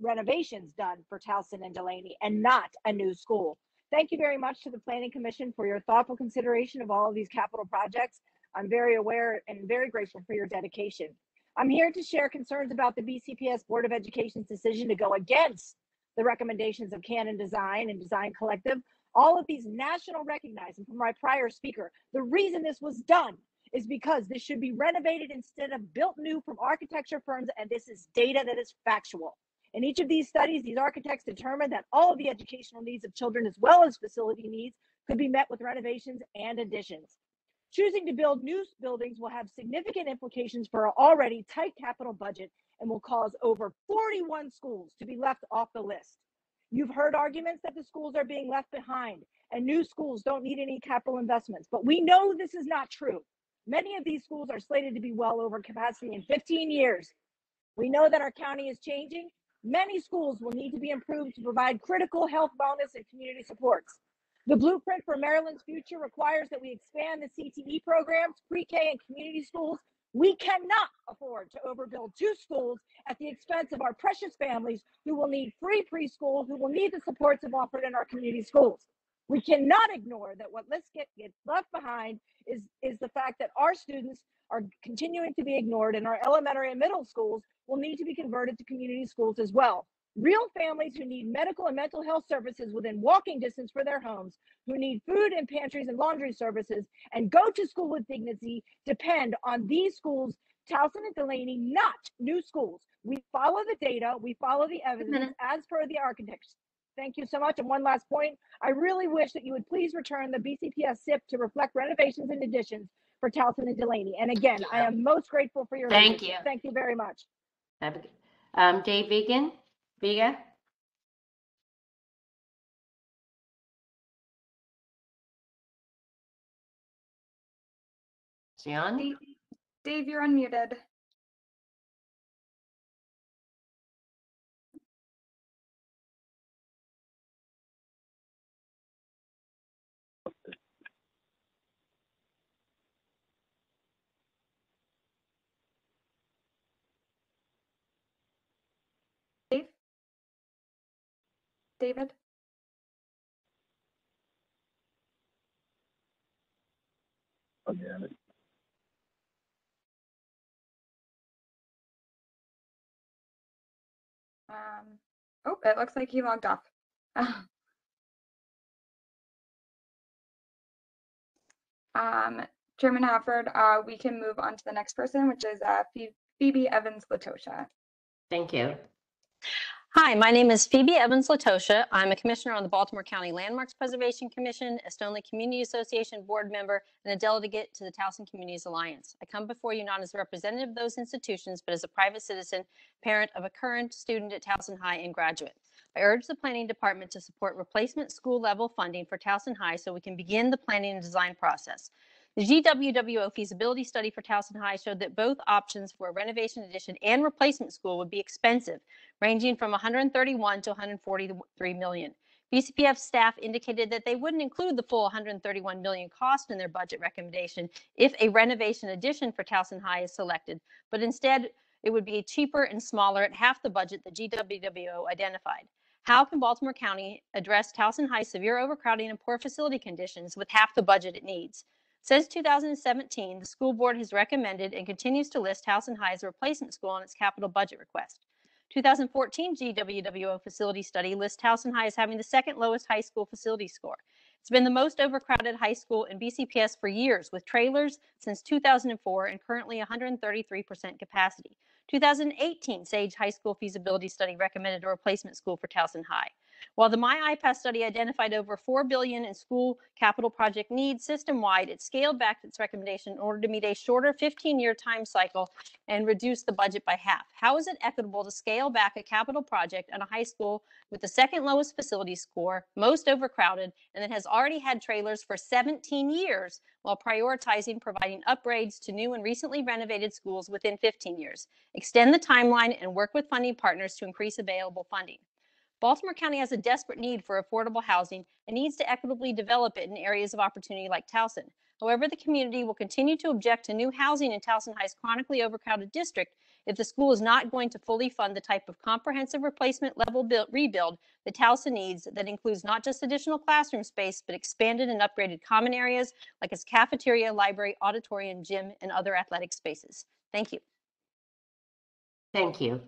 renovations done for Towson and Dulaney and not a new school. Thank you very much to the Planning Commission for your thoughtful consideration of all of these capital projects. I'm very aware and very grateful for your dedication. I'm here to share concerns about the BCPS Board of Education's decision to go against the recommendations of CannonDesign and Design Collective. All of these national recognized, and from my prior speaker, the reason this was done is because this should be renovated instead of built new from architecture firms, and this is data that is factual. In each of these studies, these architects determined that all of the educational needs of children, as well as facility needs, could be met with renovations and additions. Choosing to build new buildings will have significant implications for our already tight capital budget and will cause over 41 schools to be left off the list. You've heard arguments that the schools are being left behind and new schools don't need any capital investments, but we know this is not true. Many of these schools are slated to be well over capacity in 15 years. We know that our county is changing. Many schools will need to be improved to provide critical health, wellness, and community supports. The blueprint for Maryland's future requires that we expand the CTE programs, pre-K and community schools. We cannot afford to overbuild two schools at the expense of our precious families who will need free preschool, who will need the supports of offered in our community schools. We cannot ignore that what let's get gets left behind is, is the fact that our students are continuing to be ignored and our elementary and middle schools will need to be converted to community schools as well. Real families who need medical and mental health services within walking distance for their homes, who need food and pantries and laundry services, and go to school with dignity depend on these schools, Towson and Dulaney, not new schools. We follow the data, we follow the evidence as per the architects. Thank you so much. And one last point, I really wish that you would please return the BCPS CIP to reflect renovations and additions for Towson and Dulaney. And again, I am most grateful for your Thank leadership. you. Thank you very much. Have a good- Um, Dave Vegan, Vega? Is he on? Dave, Dave, you're unmuted. David? Um, oh, it looks like he logged off. (laughs) Um, Chairman Hafford, uh, we can move on to the next person, which is uh, Phoebe Evans Letocha. Thank you. Hi, my name is Phoebe Evans Letocha. I'm a commissioner on the Baltimore County Landmarks Preservation Commission, a Stoneleigh Community Association board member, and a delegate to the Towson Communities Alliance. I come before you not as a representative of those institutions, but as a private citizen, parent of a current student at Towson High and graduate. I urge the planning department to support replacement school level funding for Towson High so we can begin the planning and design process. The GWWO feasibility study for Towson High showed that both options for a renovation addition and replacement school would be expensive, ranging from 131 to 143 million. BCPS staff indicated that they wouldn't include the full 131 million cost in their budget recommendation if a renovation addition for Towson High is selected, but instead it would be cheaper and smaller at half the budget that GWWO identified. How can Baltimore County address Towson High's severe overcrowding and poor facility conditions with half the budget it needs? Since 2017, the school board has recommended and continues to list Towson High as a replacement school on its capital budget request. 2014 GWWO facility study lists Towson High as having the second lowest high school facility score. It's been the most overcrowded high school in BCPS for years, with trailers since 2004 and currently 133% capacity. 2018 Sage High School feasibility study recommended a replacement school for Towson High. While the MYIPAS study identified over 4 billion in school capital project needs system-wide, it scaled back its recommendation in order to meet a shorter 15-year time cycle and reduce the budget by half. How is it equitable to scale back a capital project on a high school with the second lowest facility score, most overcrowded, and that has already had trailers for 17 years while prioritizing providing upgrades to new and recently renovated schools within 15 years? Extend the timeline and work with funding partners to increase available funding. Baltimore County has a desperate need for affordable housing and needs to equitably develop it in areas of opportunity like Towson. However, the community will continue to object to new housing in Towson High's chronically overcrowded district if the school is not going to fully fund the type of comprehensive replacement level build, rebuild that Towson needs that includes not just additional classroom space, but expanded and upgraded common areas like its cafeteria, library, auditorium, gym, and other athletic spaces. Thank you. Thank you.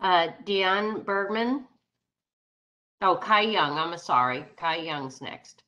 Uh, Dion Bergman? Oh, Kai Young, I'm sorry. Kai Young's next.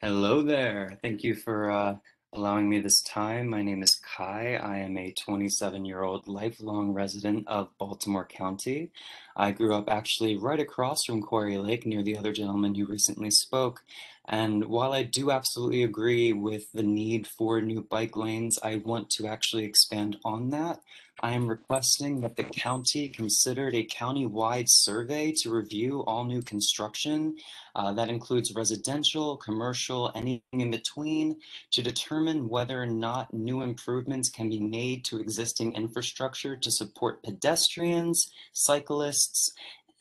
Hello there. Thank you for uh, allowing me this time. My name is Kai. I am a 27 year old lifelong resident of Baltimore County. I grew up actually right across from Quarry Lake near the other gentleman who recently spoke. And while I do absolutely agree with the need for new bike lanes, I want to actually expand on that. I am requesting that the county considered a county-wide survey to review all new construction. uh, that includes residential, commercial, anything in between, to determine whether or not new improvements can be made to existing infrastructure to support pedestrians, cyclists,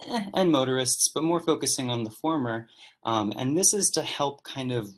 eh, and motorists, but more focusing on the former. Um, and this is to help kind of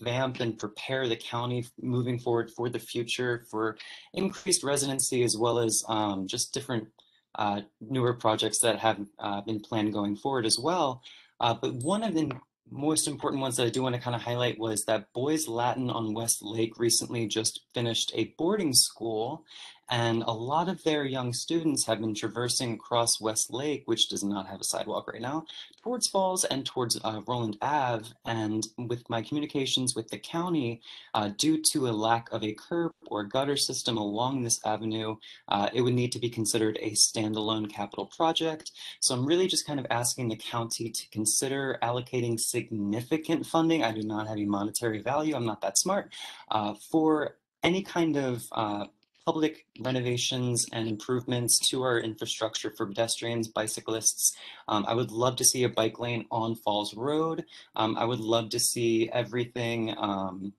revamp and prepare the county moving forward for the future for increased residency as well as um, just different uh, newer projects that have uh, been planned going forward as well. Uh, but one of the most important ones that I do want to kind of highlight was that Boys Latin on West Lake recently just finished a boarding school, and a lot of their young students have been traversing across West Lake, which does not have a sidewalk right now, towards Falls and towards uh, Roland Ave. And with my communications with the county, uh, due to a lack of a curb or gutter system along this avenue, uh, it would need to be considered a standalone capital project. So I'm really just kind of asking the county to consider allocating significant funding. I do not have a monetary value. I'm not that smart uh, for any kind of uh, public renovations and improvements to our infrastructure for pedestrians, bicyclists. Um, I would love to see a bike lane on Falls Road. Um, I would love to see everything um,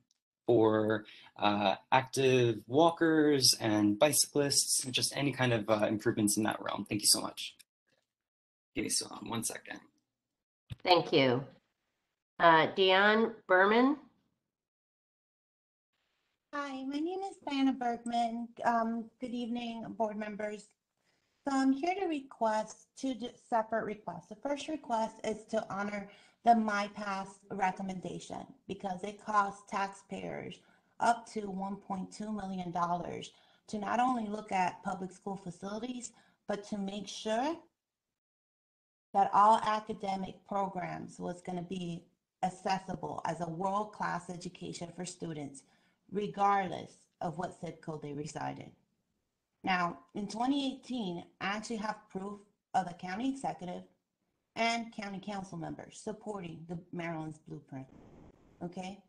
for uh, active walkers and bicyclists, just any kind of uh, improvements in that realm. Thank you so much. Give me one second. Thank you. Uh, Dion Berman? Hi, my name is Diana Bergman. Um, good evening, board members. So I'm here to request two separate requests. The first request is to honor the MYIPAS recommendation because it costs taxpayers up to $1.2 million to not only look at public school facilities, but to make sure that all academic programs was going to be accessible as a world-class education for students, regardless of what zip code they reside in. Now, in 2018, I actually have proof of the county executive and county council members supporting the Maryland's blueprint. Okay?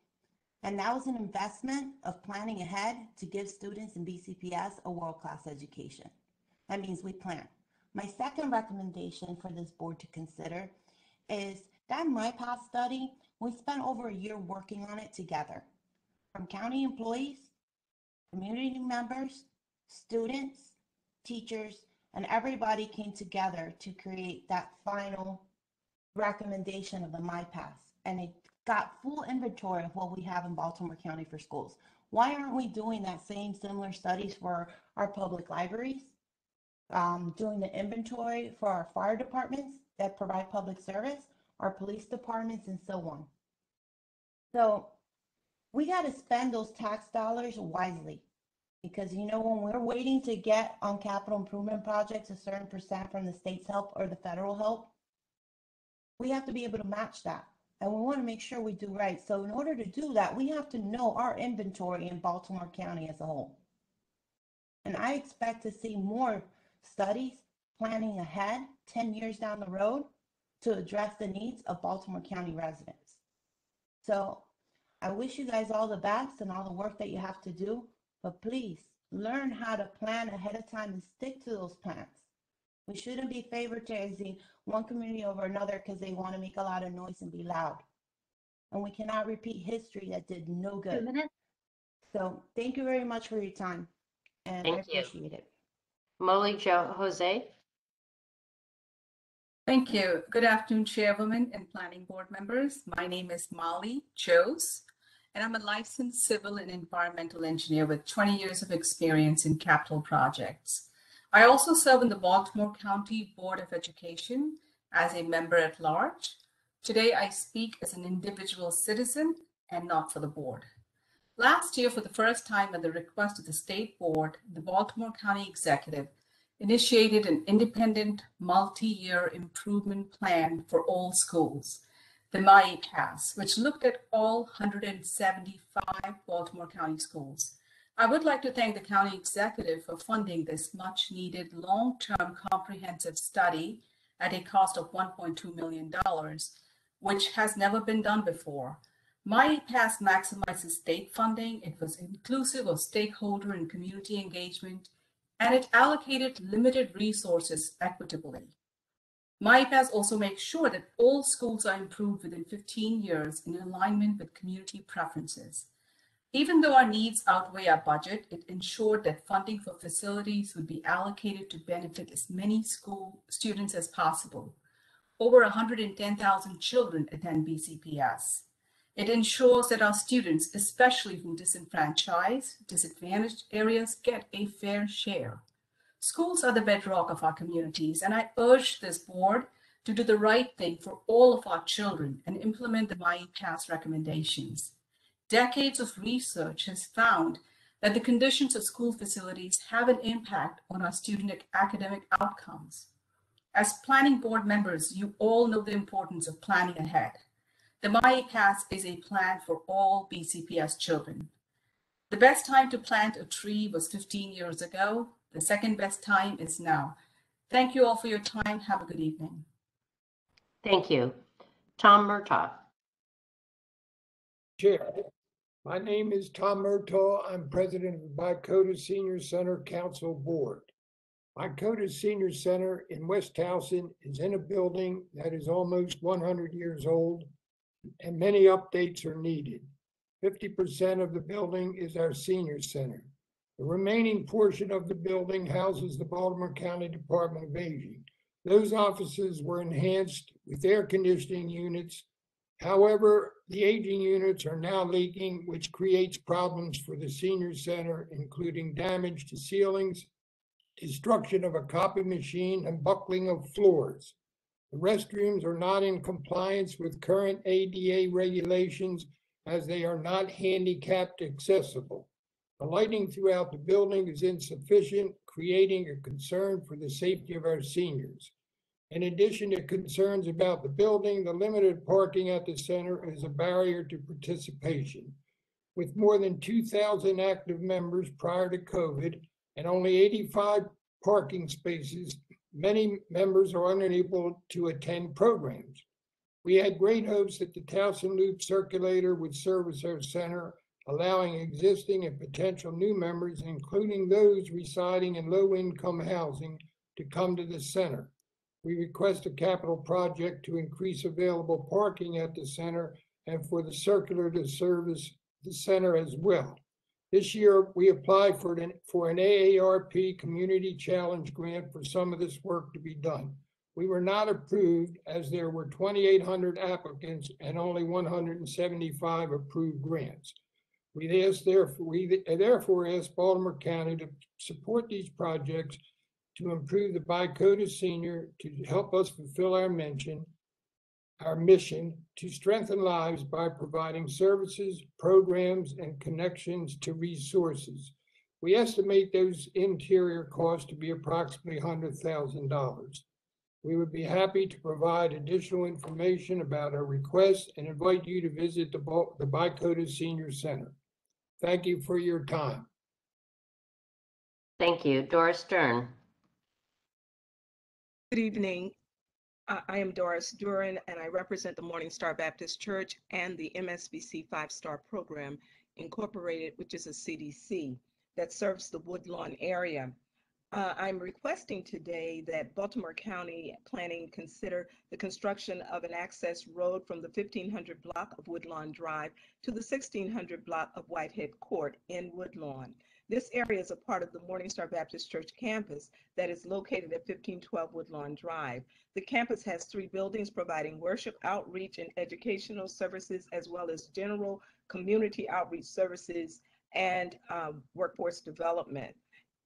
And that was an investment of planning ahead to give students in BCPS a world-class education. That means we plan. My second recommendation for this board to consider is that MYIPAS study, we spent over a year working on it together. From county employees, community members, students, teachers, and everybody came together to create that final recommendation of the MYIPAS. And it got full inventory of what we have in Baltimore County for schools. Why aren't we doing that same similar studies for our public libraries? Um, doing the inventory for our fire departments that provide public service, our police departments, and so on. So we got to spend those tax dollars wisely. Because you know, when we're waiting to get on capital improvement projects a certain percent from the state's help or the federal help, we have to be able to match that. And we want to make sure we do right. So in order to do that, we have to know our inventory in Baltimore County as a whole. And I expect to see more studies planning ahead 10 years down the road to address the needs of Baltimore County residents. So I wish you guys all the best and all the work that you have to do, but please learn how to plan ahead of time and stick to those plans. We shouldn't be favoritizing one community over another because they want to make a lot of noise and be loud. And we cannot repeat history that did no good. So thank you very much for your time and I Thank you. appreciate it. Molly Jo Jose? Thank you. Good afternoon, Chairwoman and Planning Board members. My name is Moalie Jose, and I'm a licensed civil and environmental engineer with 20 years of experience in capital projects. I also serve in the Baltimore County Board of Education as a member at large. Today, I speak as an individual citizen and not for the board. Last year, for the first time at the request of the state board, the Baltimore County Executive initiated an independent multi-year improvement plan for all schools, the MYIPAS, which looked at all 175 Baltimore County schools. I would like to thank the county executive for funding this much needed long-term comprehensive study at a cost of $1.2 million, which has never been done before. MYIPAS maximizes state funding. It was inclusive of stakeholder and community engagement, and it allocated limited resources equitably. MYIPAS also makes sure that all schools are improved within 15 years in alignment with community preferences. Even though our needs outweigh our budget, it ensured that funding for facilities would be allocated to benefit as many school students as possible. Over 110,000 children attend BCPS. It ensures that our students, especially from disenfranchised, disadvantaged areas, get a fair share. Schools are the bedrock of our communities, and I urge this board to do the right thing for all of our children and implement the MYIPAS recommendations. Decades of research has found that the conditions of school facilities have an impact on our student academic outcomes. As planning board members, you all know the importance of planning ahead. The MYIPAS is a plan for all BCPS children. The best time to plant a tree was 15 years ago. The second best time is now. Thank you all for your time. Have a good evening. Thank you. Tom Murtaugh? Chair, my name is Tom Murtaugh. I'm president of the Bykota Senior Center Council Board. Bykota Senior Center in West Towson is in a building that is almost 100 years old and many updates are needed. 50% of the building is our senior center. The remaining portion of the building houses the Baltimore County Department of Aging. Those offices were enhanced with air conditioning units. However, the aging units are now leaking, which creates problems for the senior center, including damage to ceilings, destruction of a copy machine, and buckling of floors. The restrooms are not in compliance with current ADA regulations as they are not handicapped accessible. The lighting throughout the building is insufficient, creating a concern for the safety of our seniors. In addition to concerns about the building, the limited parking at the center is a barrier to participation. With more than 2,000 active members prior to COVID and only 85 parking spaces, many members are unable to attend programs. We had great hopes that the Towson Loop Circulator would service our center, allowing existing and potential new members, including those residing in low-income housing, to come to the center. We request a capital project to increase available parking at the center and for the circular to service the center as well. This year, we applied for an, for an AARP Community Challenge Grant for some of this work to be done. We were not approved as there were 2,800 applicants and only 175 approved grants. We asked therefore, we therefore asked Baltimore County to support these projects to improve the Bykota senior, to help us fulfill our mission, our mission to strengthen lives by providing services, programs, and connections to resources. We estimate those interior costs to be approximately $100,000. We would be happy to provide additional information about our request and invite you to visit the, the Bykota Senior Center. Thank you for your time. Thank you. Doris Stern. Good evening. Uh, I am Doris Duran, and I represent the Morning Star Baptist Church and the MSBC Five Star Program Incorporated, which is a CDC that serves the Woodlawn area. Uh, I'm requesting today that Baltimore County Planning consider the construction of an access road from the 1500 block of Woodlawn Drive to the 1600 block of Whitehead Court in Woodlawn. This area is a part of the Morning Star Baptist Church campus that is located at 1512 Woodlawn Drive. The campus has three buildings providing worship, outreach, and educational services, as well as general community outreach services and um, workforce development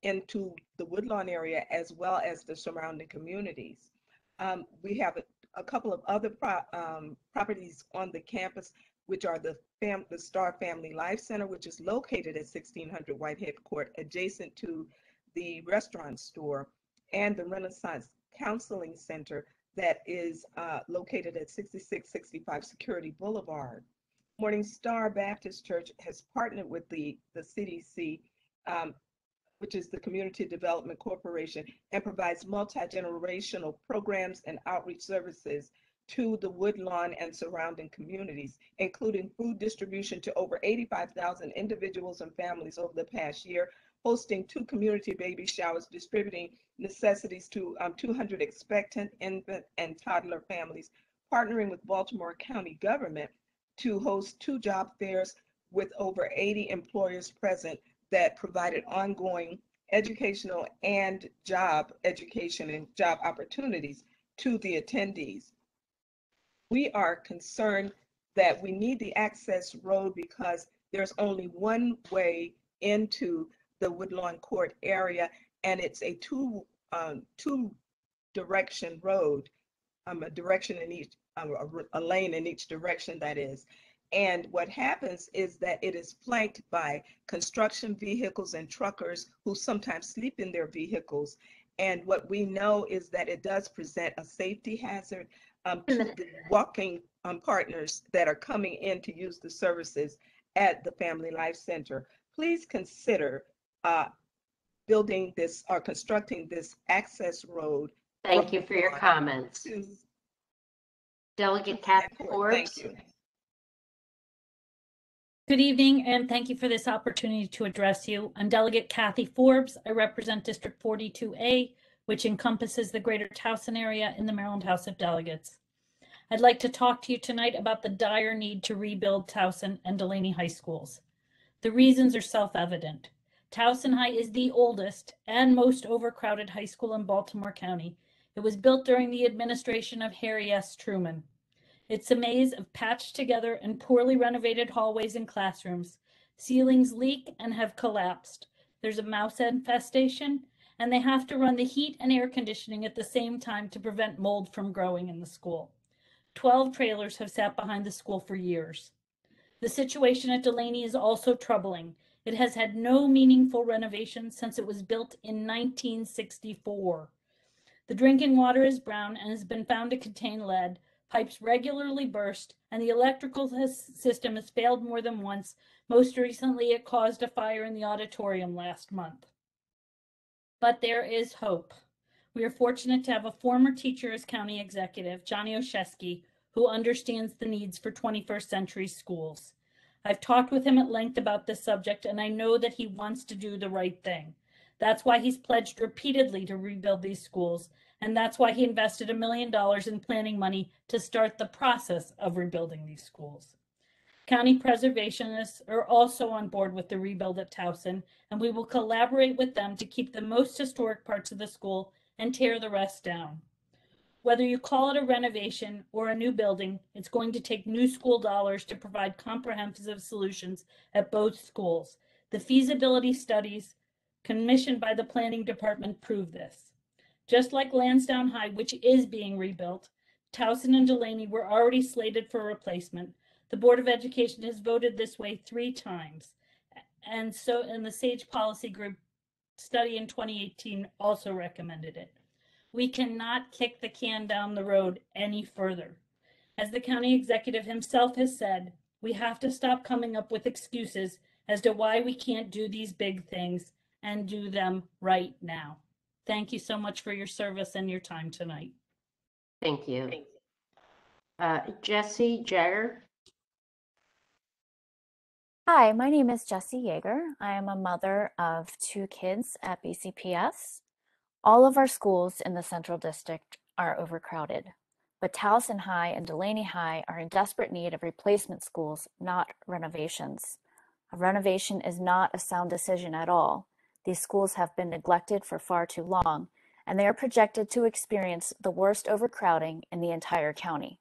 into the Woodlawn area as well as the surrounding communities. Um, we have a, a, couple of other pro, um, properties on the campus, which are the, fam, the Star Family Life Center, which is located at 1600 Whitehead Court, adjacent to the restaurant store, and the Renaissance Counseling Center that is uh, located at 6665 Security Boulevard. Morning Star Baptist Church has partnered with the, the CDC um, which is the Community Development Corporation, and provides multi-generational programs and outreach services to the Woodlawn and surrounding communities, including food distribution to over 85,000 individuals and families over the past year, hosting two community baby showers, distributing necessities to um, 200 expectant infant and toddler families, partnering with Baltimore County government to host two job fairs with over 80 employers present that provided ongoing educational and job education and job opportunities to the attendees. We are concerned that we need the access road because there's only one way into the Woodlawn Court area, and it's a two um, two direction road, um, a direction in each, um, a, a lane in each direction. That is, and what happens is that it is flanked by construction vehicles and truckers who sometimes sleep in their vehicles. And what we know is that it does present a safety hazard um, to the walking um, partners that are coming in to use the services at the Family Life Center. Please consider uh, building this or constructing this access road. Thank you for your comments. Delegate Cathi Forbes. Thank you. Good evening, and thank you for this opportunity to address you. I'm Delegate Cathi Forbes. I represent District 42A, which encompasses the greater Towson area in the Maryland House of Delegates. I'd like to talk to you tonight about the dire need to rebuild Towson and Dulaney High Schools. The reasons are self-evident. Towson High is the oldest and most overcrowded high school in Baltimore County. It was built during the administration of Harry S. Truman. It's a maze of patched together and poorly renovated hallways and classrooms. Ceilings leak and have collapsed. There's a mouse infestation, and they have to run the heat and air conditioning at the same time to prevent mold from growing in the school. 12 trailers have sat behind the school for years. The situation at Dulaney is also troubling. It has had no meaningful renovation since it was built in 1964. The drinking water is brown and has been found to contain lead. Pipes regularly burst, and the electrical system has failed more than once. Most recently, it caused a fire in the auditorium last month. But there is hope. We are fortunate to have a former teacher as county executive, Johnny Olszewski, who understands the needs for 21st century schools. I've talked with him at length about this subject, and I know that he wants to do the right thing. That's why he's pledged repeatedly to rebuild these schools, and that's why he invested a million dollars in planning money to start the process of rebuilding these schools. County preservationists are also on board with the rebuild at Towson, and we will collaborate with them to keep the most historic parts of the school and tear the rest down. Whether you call it a renovation or a new building, it's going to take new school dollars to provide comprehensive solutions at both schools. The feasibility studies commissioned by the planning department prove this. Just like Lansdowne High, which is being rebuilt, Towson and Dulaney were already slated for replacement. The Board of Education has voted this way three times. And so, and the SAGE Policy Group study in 2018 also recommended it. We cannot kick the can down the road any further. As the county executive himself has said, we have to stop coming up with excuses as to why we can't do these big things and do them right now. Thank you so much for your service and your time tonight. Thank you. Uh, Jesse Jagger, Hi, my name is Jessie Yeager. I am a mother of two kids at BCPS. All of our schools in the Central District are overcrowded, but Towson High and Dulaney High are in desperate need of replacement schools, not renovations. A renovation is not a sound decision at all. These schools have been neglected for far too long, and they are projected to experience the worst overcrowding in the entire county.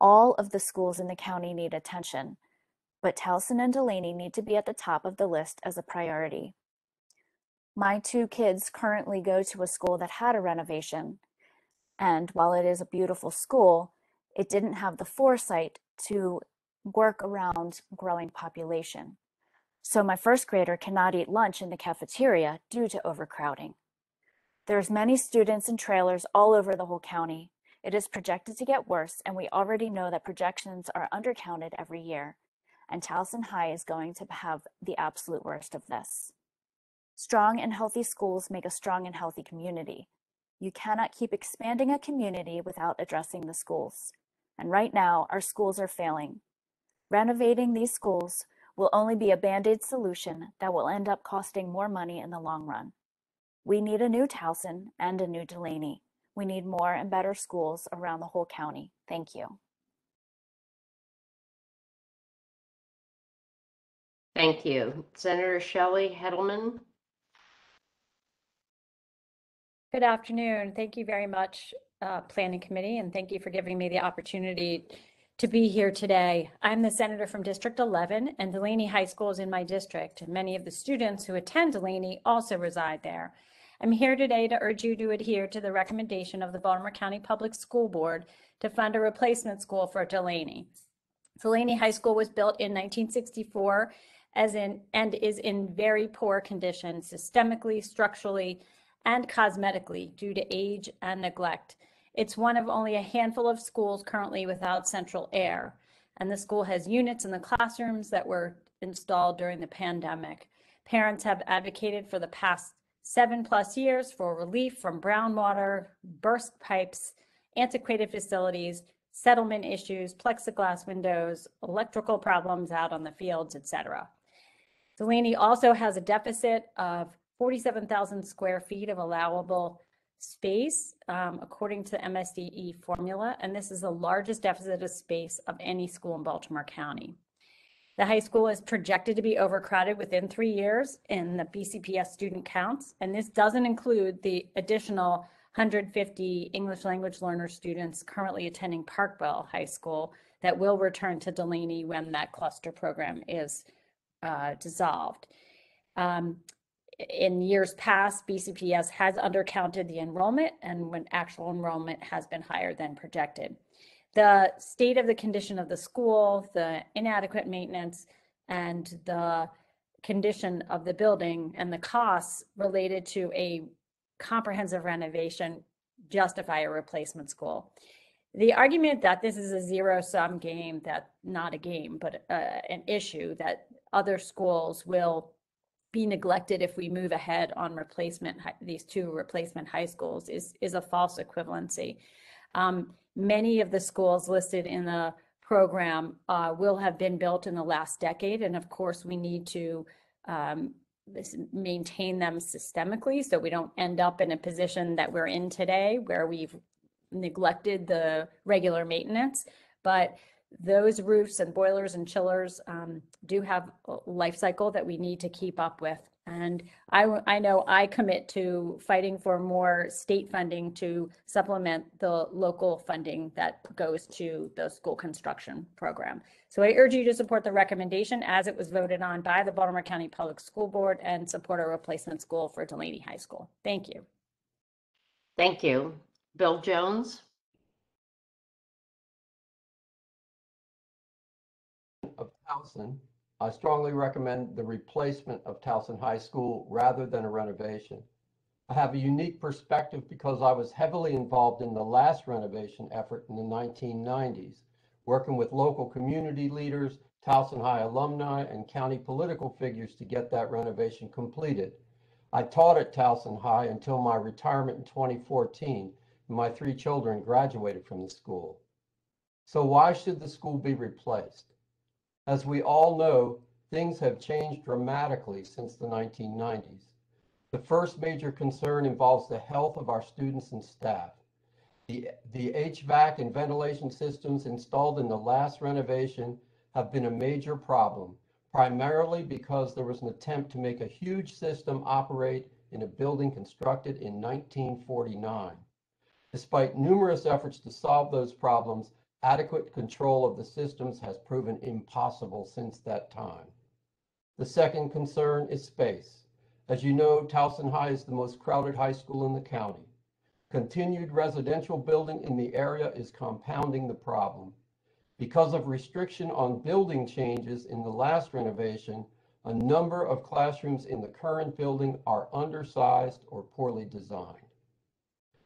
All of the schools in the county need attention, but Towson and Dulaney need to be at the top of the list as a priority. My two kids currently go to a school that had a renovation, and while it is a beautiful school, it didn't have the foresight to work around growing population. So my first grader cannot eat lunch in the cafeteria due to overcrowding. There's many students and trailers all over the whole county. It is projected to get worse, and we already know that projections are undercounted every year and Towson High is going to have the absolute worst of this. Strong and healthy schools make a strong and healthy community. You cannot keep expanding a community without addressing the schools. And right now, our schools are failing. Renovating these schools will only be a band aid solution that will end up costing more money in the long run. We need a new Towson and a new Dulaney. We need more and better schools around the whole county. Thank you. thank you. Senator Shelly Hettleman, Good afternoon. Thank you very much, uh, Planning Committee, and thank you for giving me the opportunity to be here today. I'm the senator from District 11, and Dulaney High School is in my district. Many of the students who attend Dulaney also reside there. I'm here today to urge you to adhere to the recommendation of the Baltimore County Public School Board to fund a replacement school for Dulaney. Dulaney High School was built in 1964 as in and is in very poor condition systemically, structurally, and cosmetically due to age and neglect. It's one of only a handful of schools currently without central air, and the school has units in the classrooms that were installed during the pandemic. Parents have advocated for the past seven plus years for relief from brown water, burst pipes, antiquated facilities, settlement issues, plexiglass windows, electrical problems out on the fields, etc. Dulaney also has a deficit of 47,000 square feet of allowable space, um, according to the MSDE formula, and this is the largest deficit of space of any school in Baltimore County. The high school is projected to be overcrowded within three years in the BCPS student counts, and this doesn't include the additional 150 English language learner students currently attending Parkville High School that will return to Dulaney when that cluster program is uh, dissolved. Um, in years past, BCPS has undercounted the enrollment and when actual enrollment has been higher than projected. The state of the condition of the school, the inadequate maintenance, and the condition of the building and the costs related to a comprehensive renovation justify a replacement school. The argument that this is a zero sum game, that not a game, but uh, an issue that other schools will be neglected if we move ahead on replacement, these two replacement high schools is, is a false equivalency. Um, many of the schools listed in the program uh, will have been built in the last decade. And of course, we need to um, maintain them systemically so we don't end up in a position that we're in today where we've neglected the regular maintenance. But those roofs and boilers and chillers um, do have a life cycle that we need to keep up with. And I, I know I commit to fighting for more state funding to supplement the local funding that goes to the school construction program. So I urge you to support the recommendation as it was voted on by the Baltimore County Public School Board and support a replacement school for Dulaney High School. Thank you. Thank you. Bill Jones? Towson, I strongly recommend the replacement of Towson High School rather than a renovation. I have a unique perspective because I was heavily involved in the last renovation effort in the 1990s, working with local community leaders, Towson High alumni, and county political figures to get that renovation completed. I taught at Towson High until my retirement in 2014, and my three children graduated from the school. So why should the school be replaced? As we all know, things have changed dramatically since the 1990s. The first major concern involves the health of our students and staff. The, the HVAC and ventilation systems installed in the last renovation have been a major problem, primarily because there was an attempt to make a huge system operate in a building constructed in 1949. Despite numerous efforts to solve those problems, adequate control of the systems has proven impossible since that time. The second concern is space. As you know, Towson High is the most crowded high school in the county. Continued residential building in the area is compounding the problem. Because of restriction on building changes in the last renovation, a number of classrooms in the current building are undersized or poorly designed.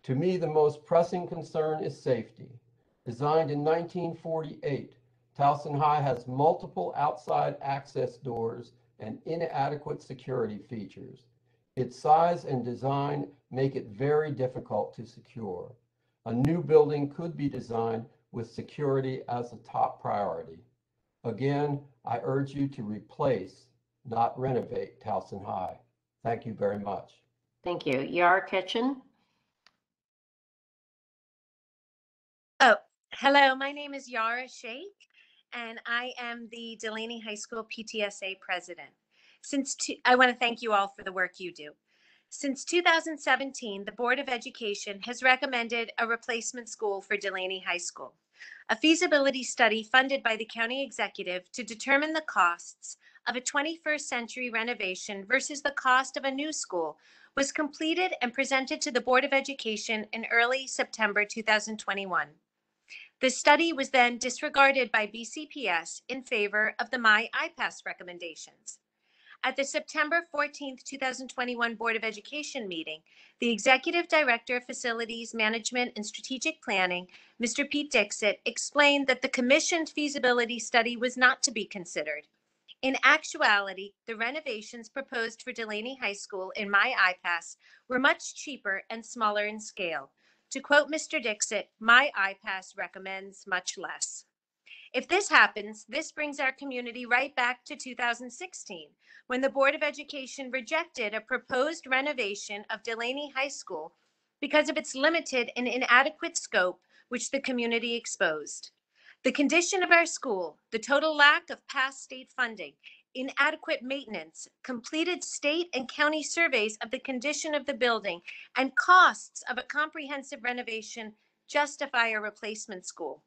To me, the most pressing concern is safety. Designed in 1948, Towson High has multiple outside access doors and inadequate security features. Its size and design make it very difficult to secure. A new building could be designed with security as a top priority. Again, I urge you to replace, not renovate Towson High. Thank you very much. Thank you. Yara Kitchen? Oh, hello. My name is Yara Cheikh, and I am the Dulaney High School PTSA president. Since I want to thank you all for the work you do. Since 2017, the Board of Education has recommended a replacement school for Dulaney High School. A feasibility study funded by the county executive to determine the costs of a 21st century renovation versus the cost of a new school was completed and presented to the Board of Education in early September 2021. The study was then disregarded by BCPS in favor of the MYIPAS recommendations. At the September 14, 2021 Board of Education meeting, the Executive Director of Facilities Management and Strategic Planning, Mr. Pete Dixit, explained that the commissioned feasibility study was not to be considered. In actuality, the renovations proposed for Dulaney High School in MYIPAS were much cheaper and smaller in scale. To quote Mr. Dixit, MYIPAS recommends much less. If this happens, this brings our community right back to 2016, when the Board of Education rejected a proposed renovation of Dulaney High School because of its limited and inadequate scope, which the community exposed. The condition of our school, the total lack of past state funding, inadequate maintenance, completed state and county surveys of the condition of the building, and costs of a comprehensive renovation justify a replacement school.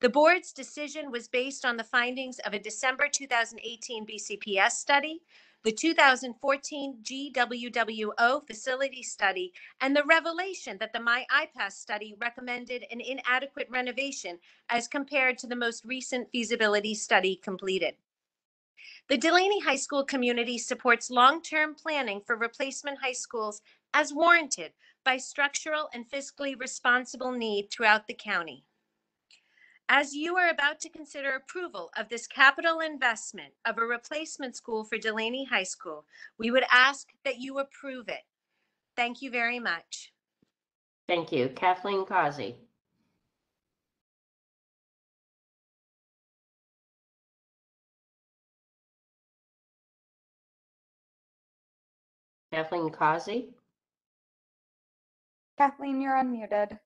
The board's decision was based on the findings of a December 2018 BCPS study, the 2014 GWWO facility study, and the revelation that the MYIPAS study recommended an inadequate renovation as compared to the most recent feasibility study completed. The Dulaney High School community supports long-term planning for replacement high schools as warranted by structural and fiscally responsible need throughout the county. As you are about to consider approval of this capital investment of a replacement school for Dulaney High School, we would ask that you approve it. Thank you very much. Thank you. Kathleen Causey. Kathleen Causey. Kathleen, you're unmuted.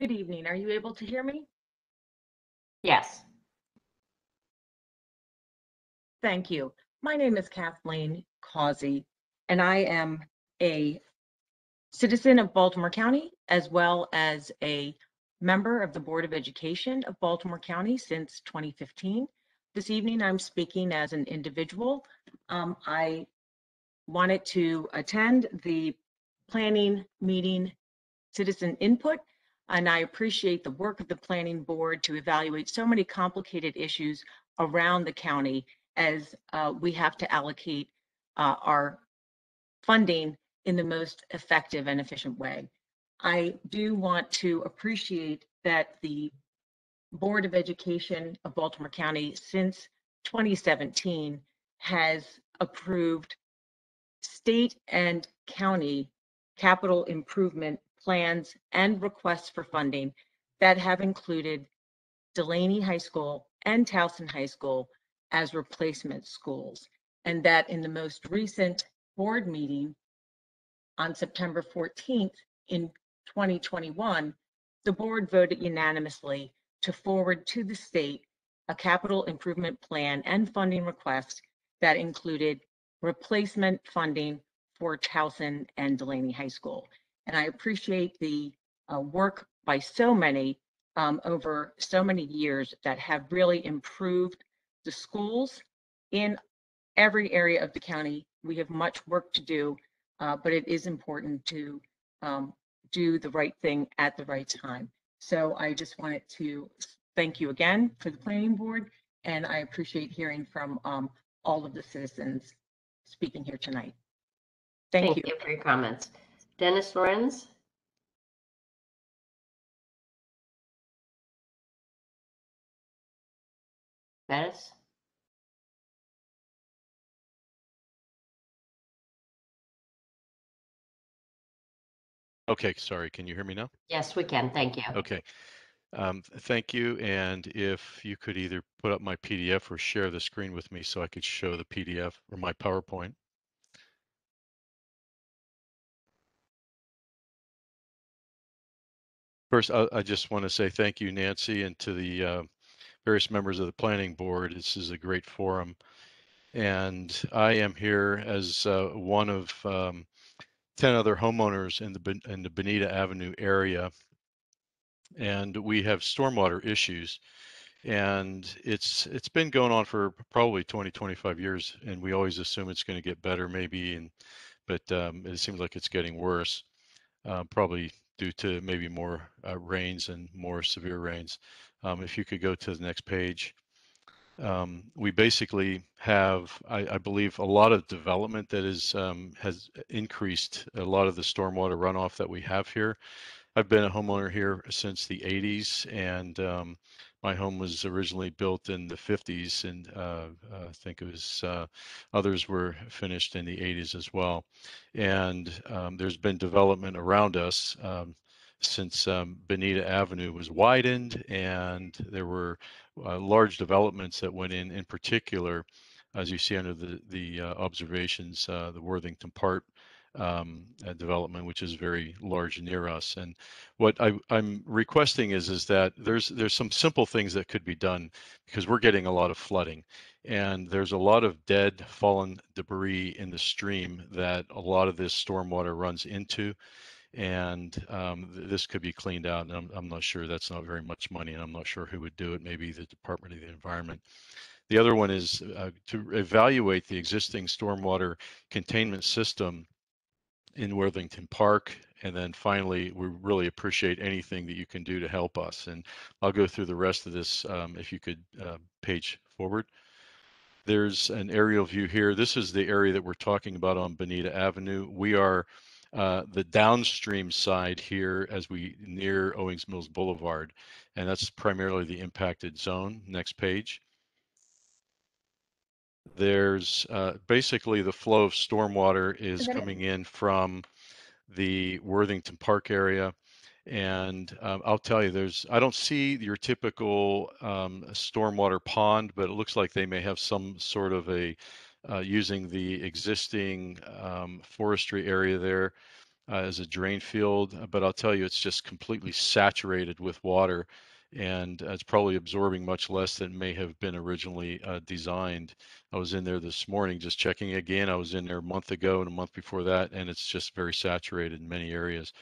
Good evening. Are you able to hear me? Yes. Thank you. My name is Kathleen Causey, and I am a citizen of Baltimore County as well as a member of the Board of Education of Baltimore County since 2015. This evening, I'm speaking as an individual. Um, I wanted to attend the planning meeting citizen input and I appreciate the work of the planning board to evaluate so many complicated issues around the county as uh, we have to allocate uh, our funding in the most effective and efficient way. I do want to appreciate that the Board of Education of Baltimore County since 2017 has approved state and county capital improvement plans and requests for funding that have included Dulaney High School and Towson High School as replacement schools. And that in the most recent board meeting on September 14th in 2021, the board voted unanimously to forward to the state a capital improvement plan and funding request that included replacement funding for Towson and Dulaney High School. And I appreciate the uh, work by so many um, over so many years that have really improved the schools in every area of the county. We have much work to do, uh, but it is important to um, do the right thing at the right time. So I just wanted to thank you again for the planning board, and I appreciate hearing from um, all of the citizens speaking here tonight. Thank, Thank you for your comments. Dennis Lorenz? Dennis? Okay, sorry, can you hear me now? Yes, we can. Thank you. Okay. Um, thank you. And if you could either put up my PDF or share the screen with me so I could show the PDF or my PowerPoint. First, I, I just want to say thank you, Nancy, and to the uh, various members of the planning board. This is a great forum. And I am here as uh, one of um, 10 other homeowners in the, in the Bonita Avenue area. And we have stormwater issues. And it's it's been going on for probably 20, 25 years. And we always assume it's going to get better, maybe. And but um, it seems like it's getting worse. Uh, probably due to maybe more uh, rains and more severe rains. Um, if you could go to the next page. Um, we basically have, I, I, believe, a lot of development that is um, has increased a lot of the stormwater runoff that we have here. I've been a homeowner here since the 80s, and um, my home was originally built in the 50s, and uh, I think it was uh, others were finished in the 80s as well. And um, there's been development around us um, since um, Bonita Avenue was widened, and there were uh, large developments that went in. In particular, as you see under the the uh, observations, uh, the Worthington Park um, development, which is very large near us. And what I, am requesting is is that there's there's some simple things that could be done because we're getting a lot of flooding, and there's a lot of dead, fallen debris in the stream that a lot of this stormwater runs into. And um, th- this could be cleaned out. And I'm, I'm not sure that's not very much money, and I'm not sure who would do it. Maybe the Department of the Environment. The other one is uh, to evaluate the existing stormwater containment system in Worthington Park. And then finally, we really appreciate anything that you can do to help us. And I'll go through the rest of this um, if you could uh, page forward. There's an aerial view here. This is the area that we're talking about on Bonita Avenue. We are uh, the downstream side here as we near Owings Mills Boulevard, and that's primarily the impacted zone. Next page. There's uh, basically the flow of stormwater is coming in from the Worthington Park area. And um, I'll tell you, there's, I don't see your typical um, stormwater pond, but it looks like they may have some sort of a, uh, using the existing um, forestry area there uh, as a drain field. uh, But I'll tell you, it's just completely saturated with water and uh, it's probably absorbing much less than may have been originally uh, designed. I was in there this morning just checking again. I was in there a month ago and a month before that, and it's just very saturated in many areas.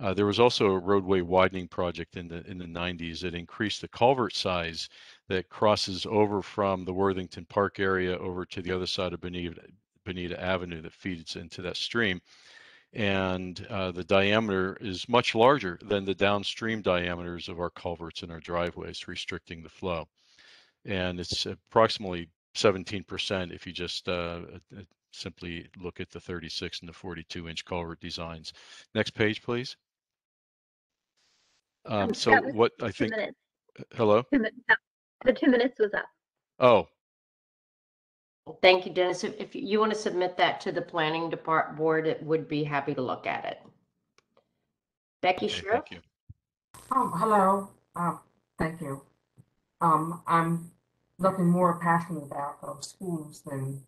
Uh, there was also a roadway widening project in the in the 90s that increased the culvert size that crosses over from the Worthington Park area over to the other side of Bonita, Bonita Avenue that feeds into that stream. And uh, the diameter is much larger than the downstream diameters of our culverts and our driveways, restricting the flow. And it's approximately 17% if you just uh, uh, simply look at the 36 and the 42 inch culvert designs. Next page, please. Um, Um, so what I think, hello? Two min- no, The two minutes was up. Oh, Thank you, Dennis. If, if you want to submit that to the planning depart board, it would be happy to look at it. Becky okay, Schroep? thank you. Um, hello, um, thank you. Um, I'm looking more passionate about those schools than,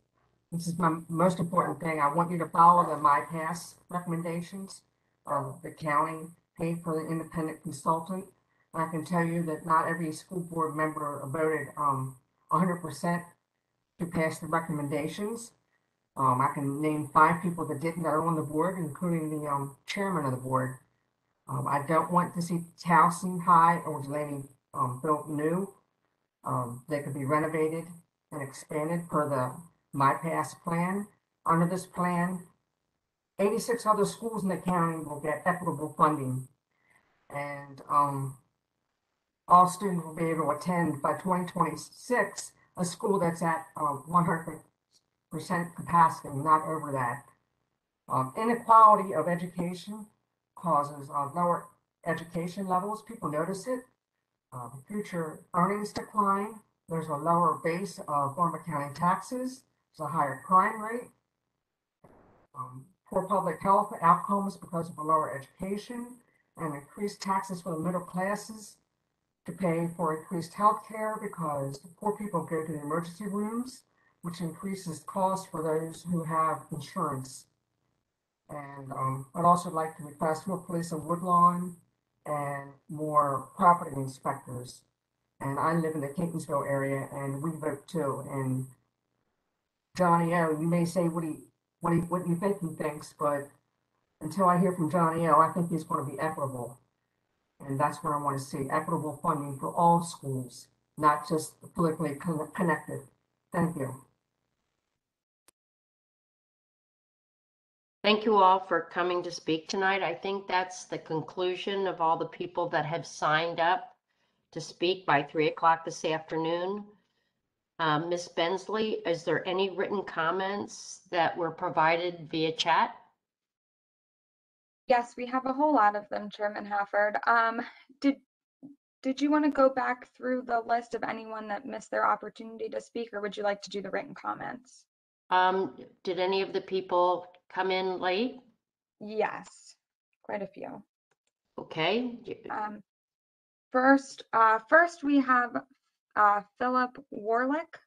this is my most important thing. I want you to follow the My MYIPAS recommendations of the county paid for the independent consultant. I can tell you that not every school board member voted, um, hundred percent to pass the recommendations. Um, I can name five people that didn't that are on the board, including the, um, chairman of the board. Um, I don't want to see Towson High or Dulaney, um, built new. Um, they could be renovated and expanded per the MYIPAS plan. Under this plan, eighty-six other schools in the county will get equitable funding. And, um, all students will be able to attend by twenty twenty-six, a school that's at, uh, one hundred percent capacity, not over that. Um, inequality of education causes uh, lower education levels. People notice it. Uh, future earnings decline. There's a lower base of Farmer County taxes. There's a higher crime rate. Um, poor public health outcomes because of a lower education and increased taxes for the middle classes to pay for increased health care because poor people go to the emergency rooms, which increases costs for those who have insurance. And um, I'd also like to request more police in Woodlawn and more property inspectors. And I live in the Catonsville area and we vote too. And Johnny O, you may say what he, what he, what you think he thinks, but until I hear from Johnny O, I think he's going to be equitable. And that's what I want to see, equitable funding for all schools, not just politically con- connected. Thank you. Thank you all for coming to speak tonight. I think that's the conclusion of all the people that have signed up to speak by three o'clock this afternoon. Um, Ms. Bensley, is there any written comments that were provided via chat? Yes, we have a whole lot of them, Chairman Hafford. Um, did, did you want to go back through the list of anyone that missed their opportunity to speak, or would you like to do the written comments? Um, did any of the people come in late? Yes, quite a few. Okay, Um, first, uh, first we have, uh, Philip Warlick.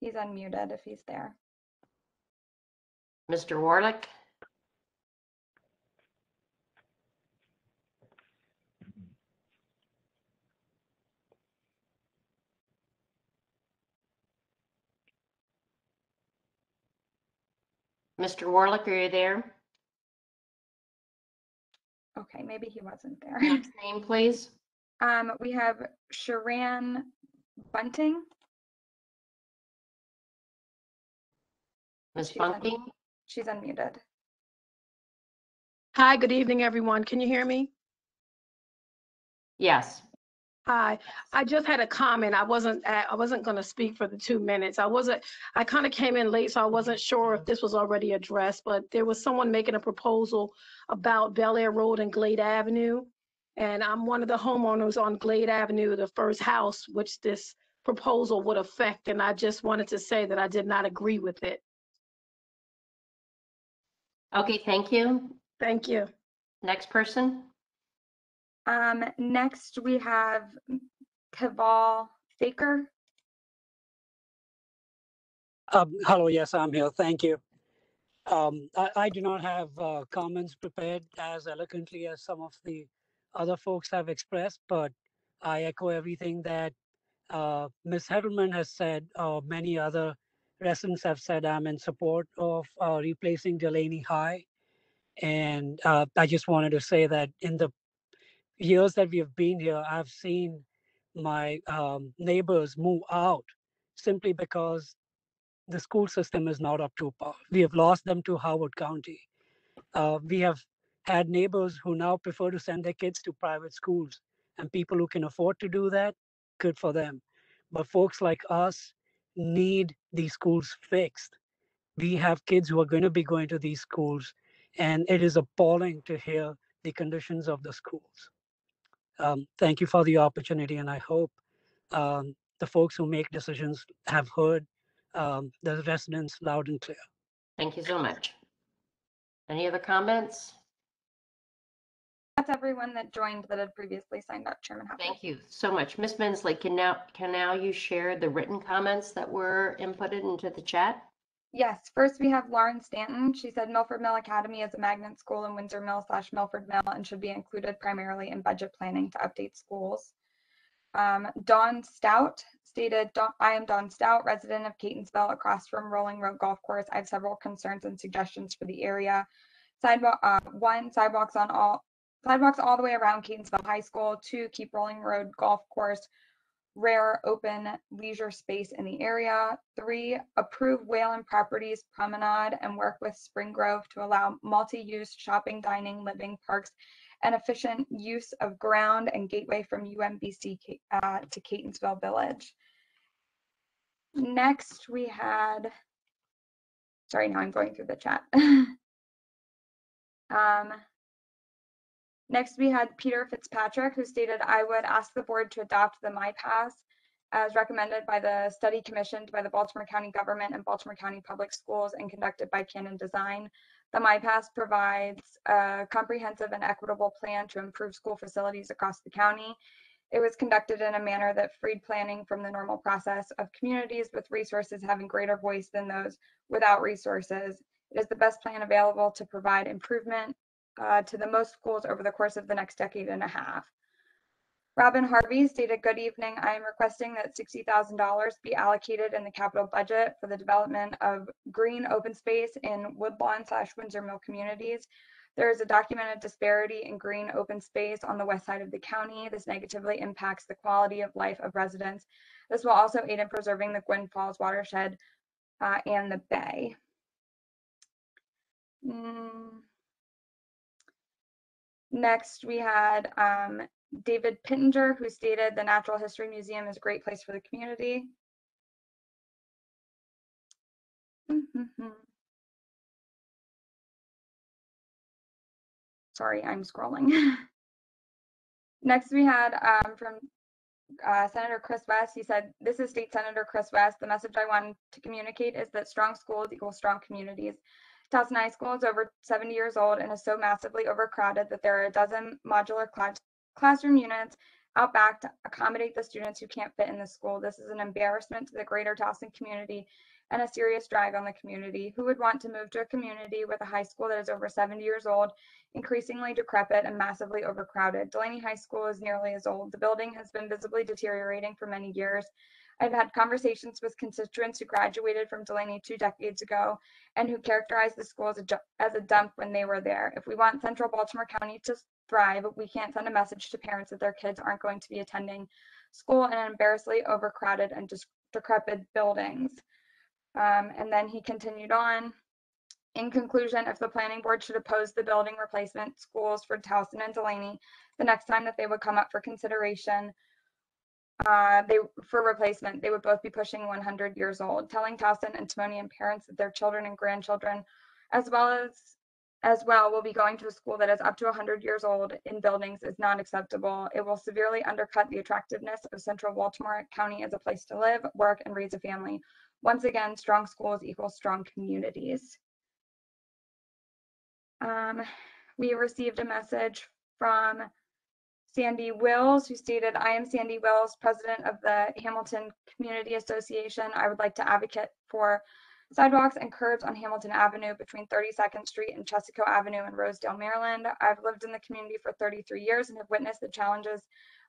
He's unmuted if he's there. Mr. Warlick? Mr. Warlick, are you there? Okay, maybe he wasn't there. Next name, please. Um, we have Sharan Bunting. Ms. She's Bunting? She's unmuted. Hi, good evening, everyone. Can you hear me? Yes. Hi, I just had a comment. I wasn't, I wasn't going to speak for the two minutes. I wasn't, I kind of came in late, so I wasn't sure if this was already addressed, but there was someone making a proposal about Bel Air Road and Glade Avenue. And I'm one of the homeowners on Glade Avenue, the first house which this proposal would affect. And I just wanted to say that I did not agree with it. Okay, thank you. Thank you. Next person? Um, next we have Kaval Faker. Um, hello, yes, I'm here. Thank you. Um, I, I do not have uh, comments prepared as eloquently as some of the other folks have expressed, but I echo everything that uh, Ms. Hettleman has said, or many other residents have said. I'm in support of uh, replacing Dulaney High. And uh, I just wanted to say that in the years that we have been here, I've seen my um, neighbors move out simply because the school system is not up to par. We have lost them to Howard County. Uh, we have had neighbors who now prefer to send their kids to private schools, and people who can afford to do that, good for them. But folks like us need these schools fixed. We have kids who are going to be going to these schools, and it is appalling to hear the conditions of the schools. Um, thank you for the opportunity, and I hope um, the folks who make decisions have heard um, the residents loud and clear. Thank you so much. Any other comments? That's everyone that joined that had previously signed up, Chairman. Thank you so much. Ms. Mensley, can now, can now you share the written comments that were inputted into the chat? Yes, first we have Lauren Stanton. She said Milford Mill Academy is a magnet school in Windsor Mill slash Milford Mill and should be included primarily in budget planning to update schools. Um, Dawn Stout stated, I am Don Stout, resident of Catonsville across from Rolling Road Golf Course. I have several concerns and suggestions for the area. Sidewalk, uh, one, sidewalks on all, sidewalks all the way around Catonsville High School. to keep Rolling Road Golf Course rare open leisure space in the area. Three, approve Whalen Properties Promenade and work with Spring Grove to allow multi-use shopping, dining, living, parks, and efficient use of ground and gateway from UMBC uh, to Catonsville Village. Next, we had, sorry, now I'm going through the chat. (laughs) Um, Next, we had Peter Fitzpatrick, who stated, I would ask the board to adopt the MYIPAS as recommended by the study commissioned by the Baltimore County government and Baltimore County Public Schools and conducted by CannonDesign. The MYIPAS provides a comprehensive and equitable plan to improve school facilities across the county. It was conducted in a manner that freed planning from the normal process of communities with resources having greater voice than those without resources. It is the best plan available to provide improvement uh, to the most schools over the course of the next decade and a half. Robin Harvey stated, good evening. I am requesting that $60,000 be allocated in the capital budget for the development of green open space in Woodlawn slash Windsor Mill communities. There is a documented disparity in green open space on the west side of the county. This negatively impacts the quality of life of residents. This will also aid in preserving the Gwynn Falls watershed uh, and the bay. Mm. Next, we had um, David Pittenger, who stated the Natural History Museum is a great place for the community. (laughs) Sorry, I'm scrolling. (laughs) Next, we had um, from uh, Senator Chris West. He said, This is State Senator Chris West. The message I want to communicate is that strong schools equal strong communities. Towson High School is over 70 years old and is so massively overcrowded that there are a dozen modular class classroom units out back to accommodate the students who can't fit in the school. This is an embarrassment to the greater Towson community and a serious drag on the community. Who would want to move to a community with a high school that is over 70 years old, increasingly decrepit, and massively overcrowded? Dulaney High School is nearly as old. The building has been visibly deteriorating for many years. I've had conversations with constituents who graduated from Dulaney two decades ago and who characterized the school as a, as a dump when they were there. If we want central Baltimore County to thrive, we can't send a message to parents that their kids aren't going to be attending school in embarrassingly overcrowded and decrepit buildings. Um, and then he continued on. In conclusion, if the planning board should oppose the building replacement schools for Towson and Dulaney, the next time that they would come up for consideration, uh, they for replacement, they would both be pushing 100 years old. Telling Towson and Timonium parents that their children and grandchildren, as well as as well, will be going to a school that is up to 100 years old in buildings is not acceptable. It will severely undercut the attractiveness of Central Baltimore County as a place to live, work, and raise a family. Once again, strong schools equal strong communities. Um, we received a message from Sandy Wills, who stated, I am Sandy Wills, president of the Hamilton Community Association. I would like to advocate for sidewalks and curbs on Hamilton Avenue between 32nd Street and Chesapeake Avenue in Rosedale, Maryland. I've lived in the community for 33 years and have witnessed the challenges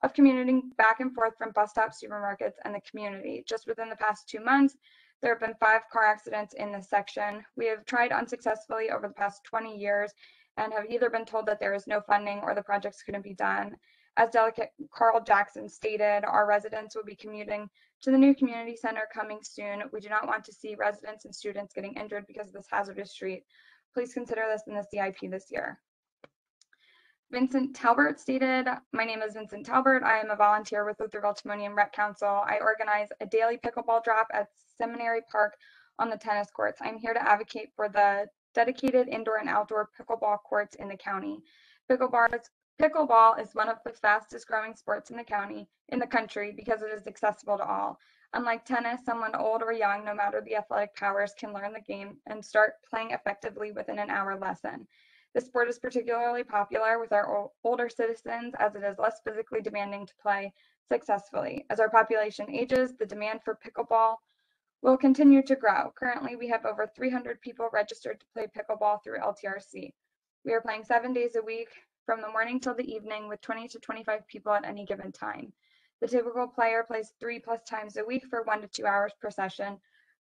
of commuting back and forth from bus stops, supermarkets, and the community. Just within the past two months, there have been five car accidents in this section. We have tried unsuccessfully over the past 20 years and have either been told that there is no funding or the projects couldn't be done. As Delegate Carl Jackson stated, our residents will be commuting to the new community center coming soon. We do not want to see residents and students getting injured because of this hazardous street. Please consider this in the CIP this year. Vincent Talbert stated, my name is Vincent Talbert. I am a volunteer with Lutherville Timonium Rec Council. I organize a daily pickleball drop at Seminary Park on the tennis courts. I'm here to advocate for the dedicated indoor and outdoor pickleball courts in the county. Pickleball is, one of the fastest growing sports in the county, in the country, because it is accessible to all. Unlike tennis, someone old or young, no matter the athletic powers, can learn the game and start playing effectively within an hour lesson. The sport is particularly popular with our older citizens as it is less physically demanding to play successfully. As our population ages, the demand for pickleball will continue to grow. Currently, we have over 300 people registered to play pickleball through LTRC. We are playing seven days a week from the morning till the evening with 20 to 25 people at any given time. The typical player plays three plus times a week for one to two hours per session.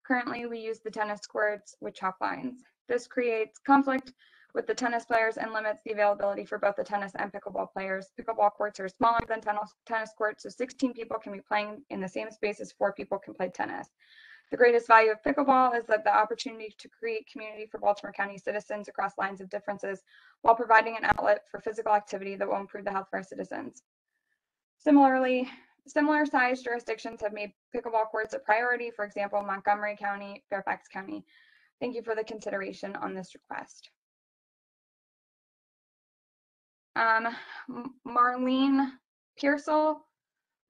Currently, we use the tennis courts with chalk lines. This creates conflict with the tennis players and limits the availability for both the tennis and pickleball players. Pickleball courts are smaller than tennis, tennis courts, so 16 people can be playing in the same space as four people can play tennis. The greatest value of pickleball is that the opportunity to create community for Baltimore County citizens across lines of differences while providing an outlet for physical activity that will improve the health of our citizens. Similarly, similar sized jurisdictions have made pickleball courts a priority, for example, Montgomery County, Fairfax County. Thank you for the consideration on this request. Um, Marlene Pearsall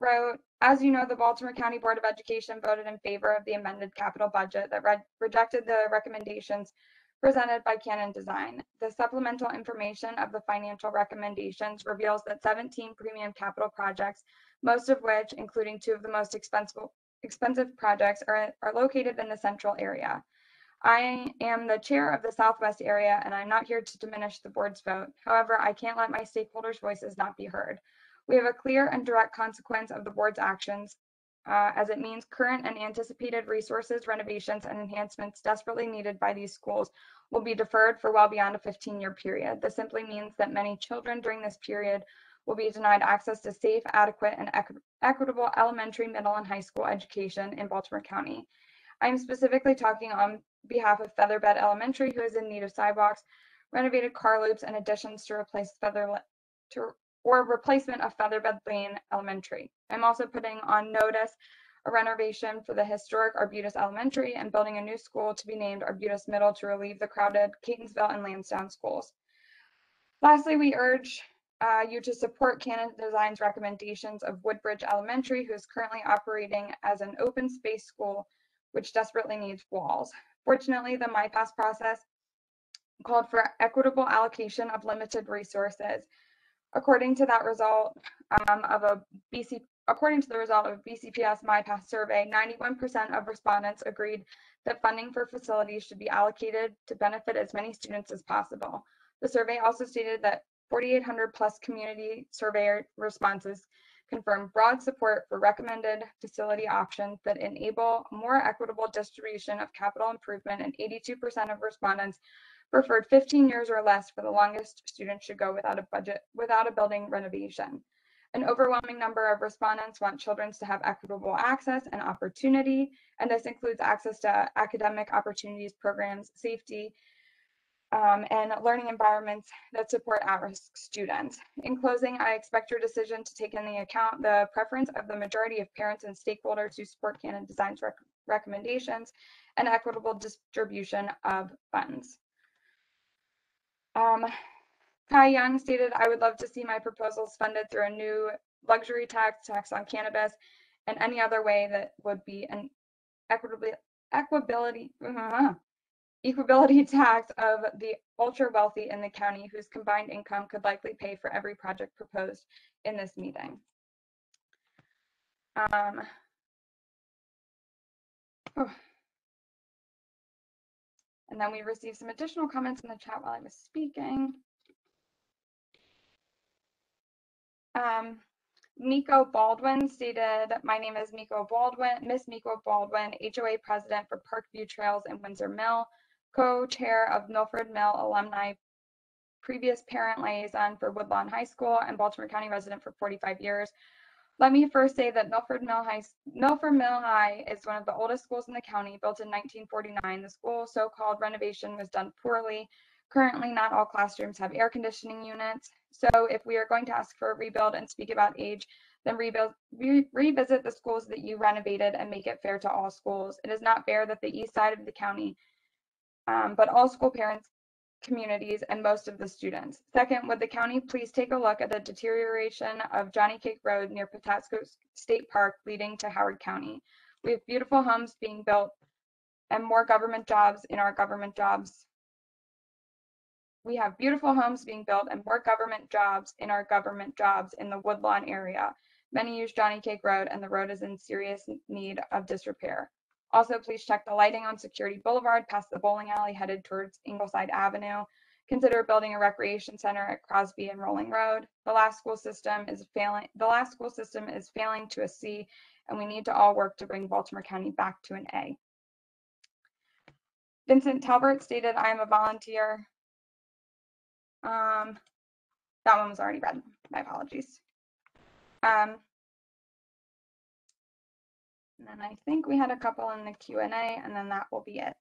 wrote, as you know, the Baltimore County Board of Education voted in favor of the amended capital budget that re- rejected the recommendations presented by CannonDesign. The supplemental information of the financial recommendations reveals that 17 premium capital projects, most of which, including two of the most expensive, expensive projects, are, are located in the central area. I am the chair of the Southwest area, and I'm not here to diminish the board's vote. However, I can't let my stakeholders' voices not be heard. We have a clear and direct consequence of the board's actions, uh, as it means current and anticipated resources, renovations, and enhancements desperately needed by these schools will be deferred for well beyond a 15-year period. This simply means that many children during this period will be denied access to safe, adequate, and equi- equitable elementary, middle, and high school education in Baltimore County. I'm specifically talking on behalf of Featherbed Elementary, who is in need of sidewalks, renovated car loops, and additions to replace Feather to or replacement of Featherbed Lane Elementary. I'm also putting on notice a renovation for the historic Arbutus Elementary and building a new school to be named Arbutus Middle to relieve the crowded Catonsville and Lansdowne schools. Lastly, we urge uh, you to support CannonDesign's recommendations of Woodbridge Elementary, who is currently operating as an open space school, which desperately needs walls. Fortunately, the MYIPAS process called for equitable allocation of limited resources. According to that result um, of a BC, according to the result of BCPS MYIPAS survey, 91% of respondents agreed that funding for facilities should be allocated to benefit as many students as possible. The survey also stated that 4,800 plus community survey responses confirmed broad support for recommended facility options that enable more equitable distribution of capital improvement, and 82% of respondents preferred 15 years or less for the longest students should go without a budget, without a building renovation. An overwhelming number of respondents want children to have equitable access and opportunity, and this includes access to academic opportunities, programs, safety, um, and learning environments that support at-risk students. In closing, I expect your decision to take into account the preference of the majority of parents and stakeholders who support CannonDesign's rec recommendations and equitable distribution of funds. Um, Kai Young stated, I would love to see my proposals funded through a new luxury tax, tax on cannabis, and any other way that would be an equitably equability uh, equability (laughs) tax of the ultra wealthy in the county whose combined income could likely pay for every project proposed in this meeting. Um, oh. And then we received some additional comments in the chat while I was speaking. Um, Miko Baldwin stated, my name is Miko Baldwin, Miss Miko Baldwin, HOA President for Parkview Trails in Windsor Mill, co-chair of Milford Mill Alumni, previous parent liaison for Woodlawn High School and Baltimore County resident for 45 years. Let me first say that Milford Mill High, Milford Mill High is one of the oldest schools in the county, built in 1949. The school's so-called renovation was done poorly. Currently, not all classrooms have air conditioning units. So if we are going to ask for a rebuild and speak about age, then rebuild, re revisit the schools that you renovated and make it fair to all schools. It is not fair that the east side of the county, um, but all school parents, communities, and most of the students. Second, would the county please take a look at the deterioration of Johnny Cake Road near Patapsco State Park leading to Howard County? We have beautiful homes being built and more government jobs in our government jobs we have beautiful homes being built and more government jobs in our government jobs in the Woodlawn area. Many use Johnny Cake Road and the road is in serious need of disrepair. Also, please check the lighting on Security Boulevard past the bowling alley headed towards Ingleside Avenue. Consider building a recreation center at Crosby and Rolling Road. The last school system is failing. The last school system is failing to a C, and we need to all work to bring Baltimore County back to an A. Vincent Talbert stated, I am a volunteer um, that one was already read. My apologies. Um, and then I think we had a couple in the Q&A and then that will be it.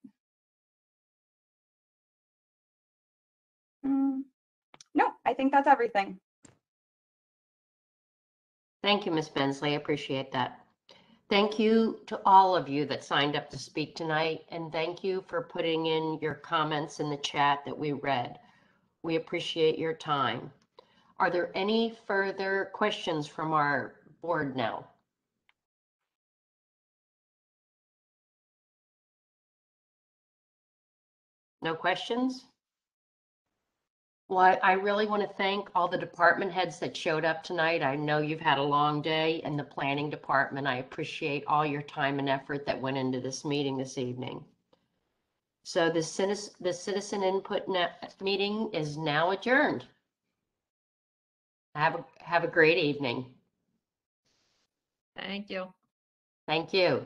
Mm, no, I think that's everything. Thank you, Ms. Bensley. I appreciate that. Thank you to all of you that signed up to speak tonight, and thank you for putting in your comments in the chat that we read. We appreciate your time. Are there any further questions from our board now? No questions? Well, I really want to thank all the department heads that showed up tonight. I know you've had a long day and the planning department. I appreciate all your time and effort that went into this meeting this evening. So the citizen, the citizen input meeting is now adjourned. Have a, have a great evening. Thank you. Thank you.